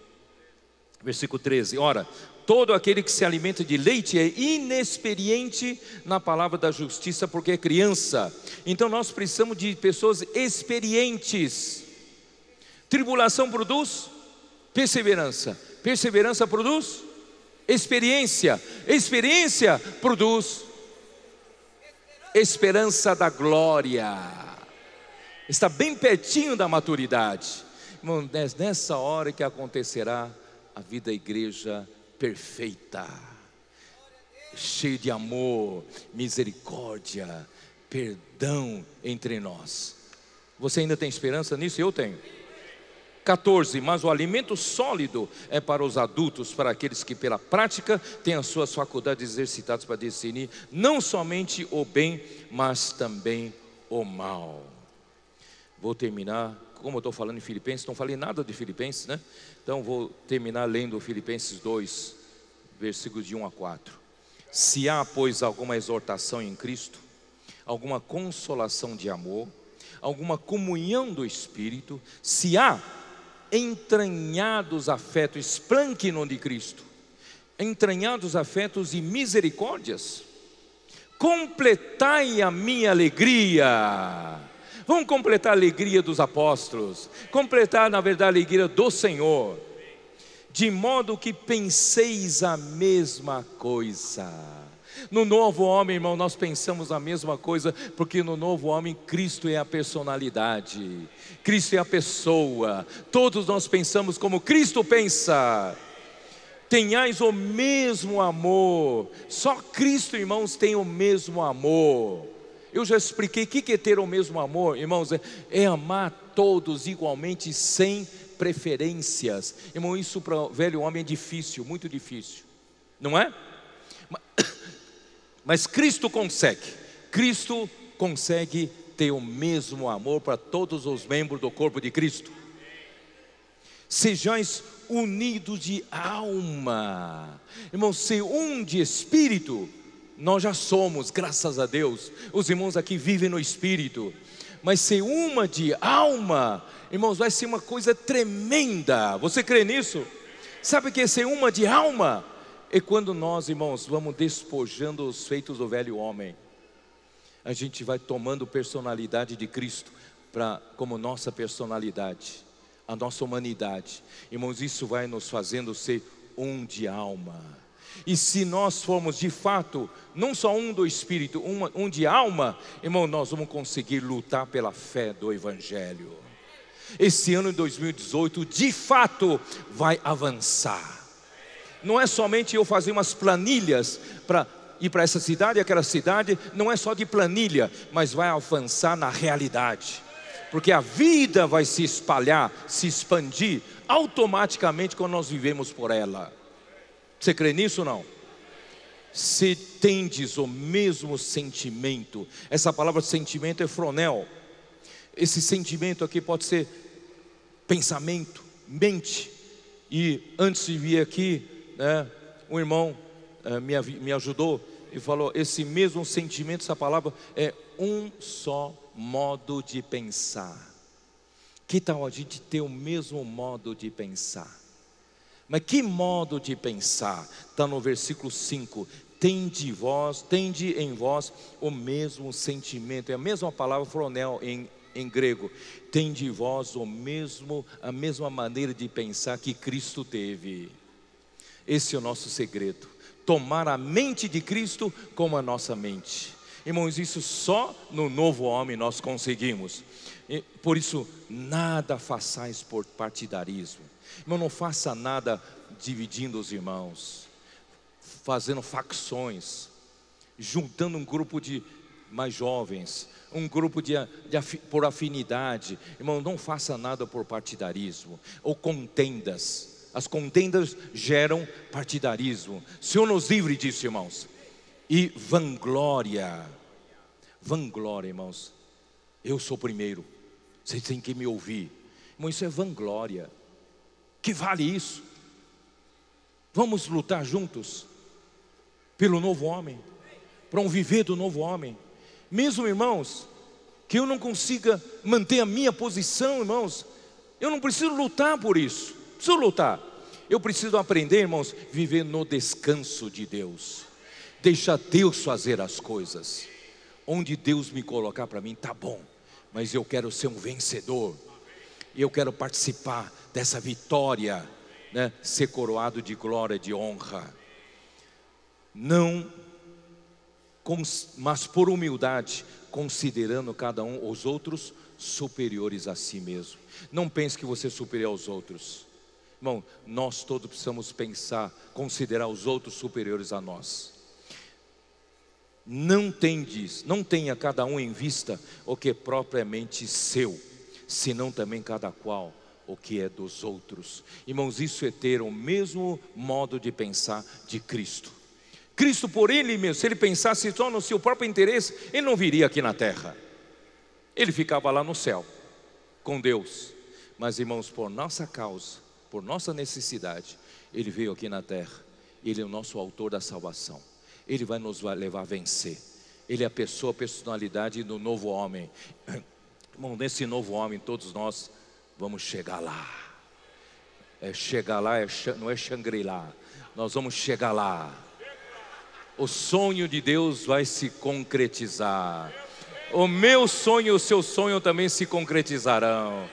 Versículo 13: Ora, todo aquele que se alimenta de leite é inexperiente na palavra da justiça, porque é criança. Então nós precisamos de pessoas experientes. Tribulação produz perseverança, perseverança produz experiência, experiência produz esperança da glória. Está bem pertinho da maturidade. Irmão, nessa hora que acontecerá a vida da igreja perfeita, cheia de amor, misericórdia, perdão entre nós. Você ainda tem esperança nisso? Eu tenho. 14. Mas o alimento sólido é para os adultos, para aqueles que pela prática têm as suas faculdades exercitadas para discernir não somente o bem, mas também o mal. Vou terminar como eu estou falando em Filipenses, não falei nada de Filipenses, né? Então vou terminar lendo Filipenses 2, versículos de 1 a 4. Se há, pois, alguma exortação em Cristo, alguma consolação de amor, alguma comunhão do Espírito, se há entranhados afetos, esplânquinon de Cristo, entranhados afetos e misericórdias, completai a minha alegria. Vamos completar a alegria dos apóstolos, completar, na verdade, a alegria do Senhor, de modo que penseis a mesma coisa. No novo homem, irmão, nós pensamos a mesma coisa, porque no novo homem Cristo é a personalidade, Cristo é a pessoa, todos nós pensamos como Cristo pensa. Tenhais o mesmo amor, só Cristo, irmãos, tem o mesmo amor. Eu já expliquei o que é ter o mesmo amor, irmãos, é, é amar todos igualmente, sem preferências. Irmão, isso para o velho homem é difícil, muito difícil, não é? Mas Cristo consegue, Cristo consegue ter o mesmo amor para todos os membros do corpo de Cristo. Sejais unidos de alma, irmão, ser um de espírito nós já somos, graças a Deus. Os irmãos aqui vivem no espírito. Mas ser uma de alma, irmãos, vai ser uma coisa tremenda. Você crê nisso? Sabe o que é ser uma de alma? É quando nós, irmãos, vamos despojando os feitos do velho homem. A gente vai tomando personalidade de Cristo para como nossa personalidade, a nossa humanidade. Irmãos, isso vai nos fazendo ser um de alma. E se nós formos de fato, não só um do espírito, um, um de alma, irmão, nós vamos conseguir lutar pela fé do Evangelho. Esse ano de 2018, de fato, vai avançar. Não é somente eu fazer umas planilhas para ir para essa cidade e aquela cidade, não é só de planilha, mas vai avançar na realidade. Porque a vida vai se espalhar, se expandir automaticamente quando nós vivemos por ela. Você crê nisso ou não? Se tendes o mesmo sentimento, essa palavra sentimento é fronel. Esse sentimento aqui pode ser pensamento, mente. E antes de vir aqui, né, um irmão uh, me, me ajudou e falou: esse mesmo sentimento, essa palavra é um só modo de pensar. Que tal a gente ter o mesmo modo de pensar? Mas que modo de pensar? Está no versículo 5. Tende vós, tende em vós o mesmo sentimento. É a mesma palavra fronel em, em grego. Tende vós o mesmo, a mesma maneira de pensar que Cristo teve. Esse é o nosso segredo. Tomar a mente de Cristo como a nossa mente. Irmãos, isso só no novo homem nós conseguimos. Por isso, nada façais por partidarismo Irmão, não faça nada dividindo os irmãos, fazendo facções, juntando um grupo de mais jovens, um grupo de, de, por afinidade. Irmão, não faça nada por partidarismo ou contendas. As contendas geram partidarismo. Senhor nos livre disso, irmãos. E vanglória. Vanglória, irmãos. Eu sou primeiro. Vocês têm que me ouvir. Irmão, isso é vanglória. Que vale isso? Vamos lutar juntos pelo novo homem, para um viver do novo homem. Mesmo, irmãos, que eu não consiga manter a minha posição, irmãos, eu não preciso lutar por isso. Preciso lutar. Eu preciso aprender, irmãos, viver no descanso de Deus. Deixa Deus fazer as coisas. Onde Deus me colocar para mim, tá bom. Mas eu quero ser um vencedor. E eu quero participar dessa vitória, né, ser coroado de glória, de honra. Não, mas por humildade, considerando cada um os outros superiores a si mesmo. Não pense que você é superior aos outros. Irmão, nós todos precisamos pensar, considerar os outros superiores a nós. Não tendes, não tenha cada um em vista o que é propriamente seu, senão também cada qual o que é dos outros. Irmãos, isso é ter o mesmo modo de pensar de Cristo. Cristo, por ele mesmo, se ele pensasse só no seu próprio interesse, ele não viria aqui na terra. Ele ficava lá no céu, com Deus. Mas, irmãos, por nossa causa, por nossa necessidade, ele veio aqui na terra. Ele é o nosso autor da salvação. Ele vai nos levar a vencer. Ele é a pessoa, a personalidade do novo homem. Irmão, nesse novo homem, todos nós Vamos chegar lá. É chegar lá, é, não é Shangri-La. Nós vamos chegar lá. O sonho de Deus vai se concretizar. O meu sonho e o seu sonho também se concretizarão.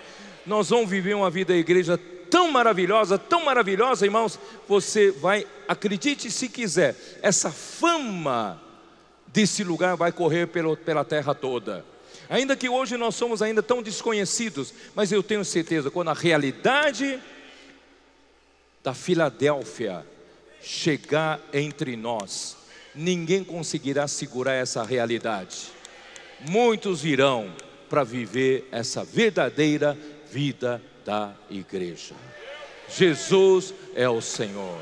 Nós vamos viver uma vida da igreja tão maravilhosa, tão maravilhosa, irmãos. Você vai, acredite se quiser, essa fama desse lugar vai correr pelo, pela terra toda. Ainda que hoje nós somos ainda tão desconhecidos, mas eu tenho certeza, quando a realidade da Filadélfia chegar entre nós, ninguém conseguirá segurar essa realidade. Muitos virão para viver essa verdadeira vida da igreja. Jesus é o Senhor.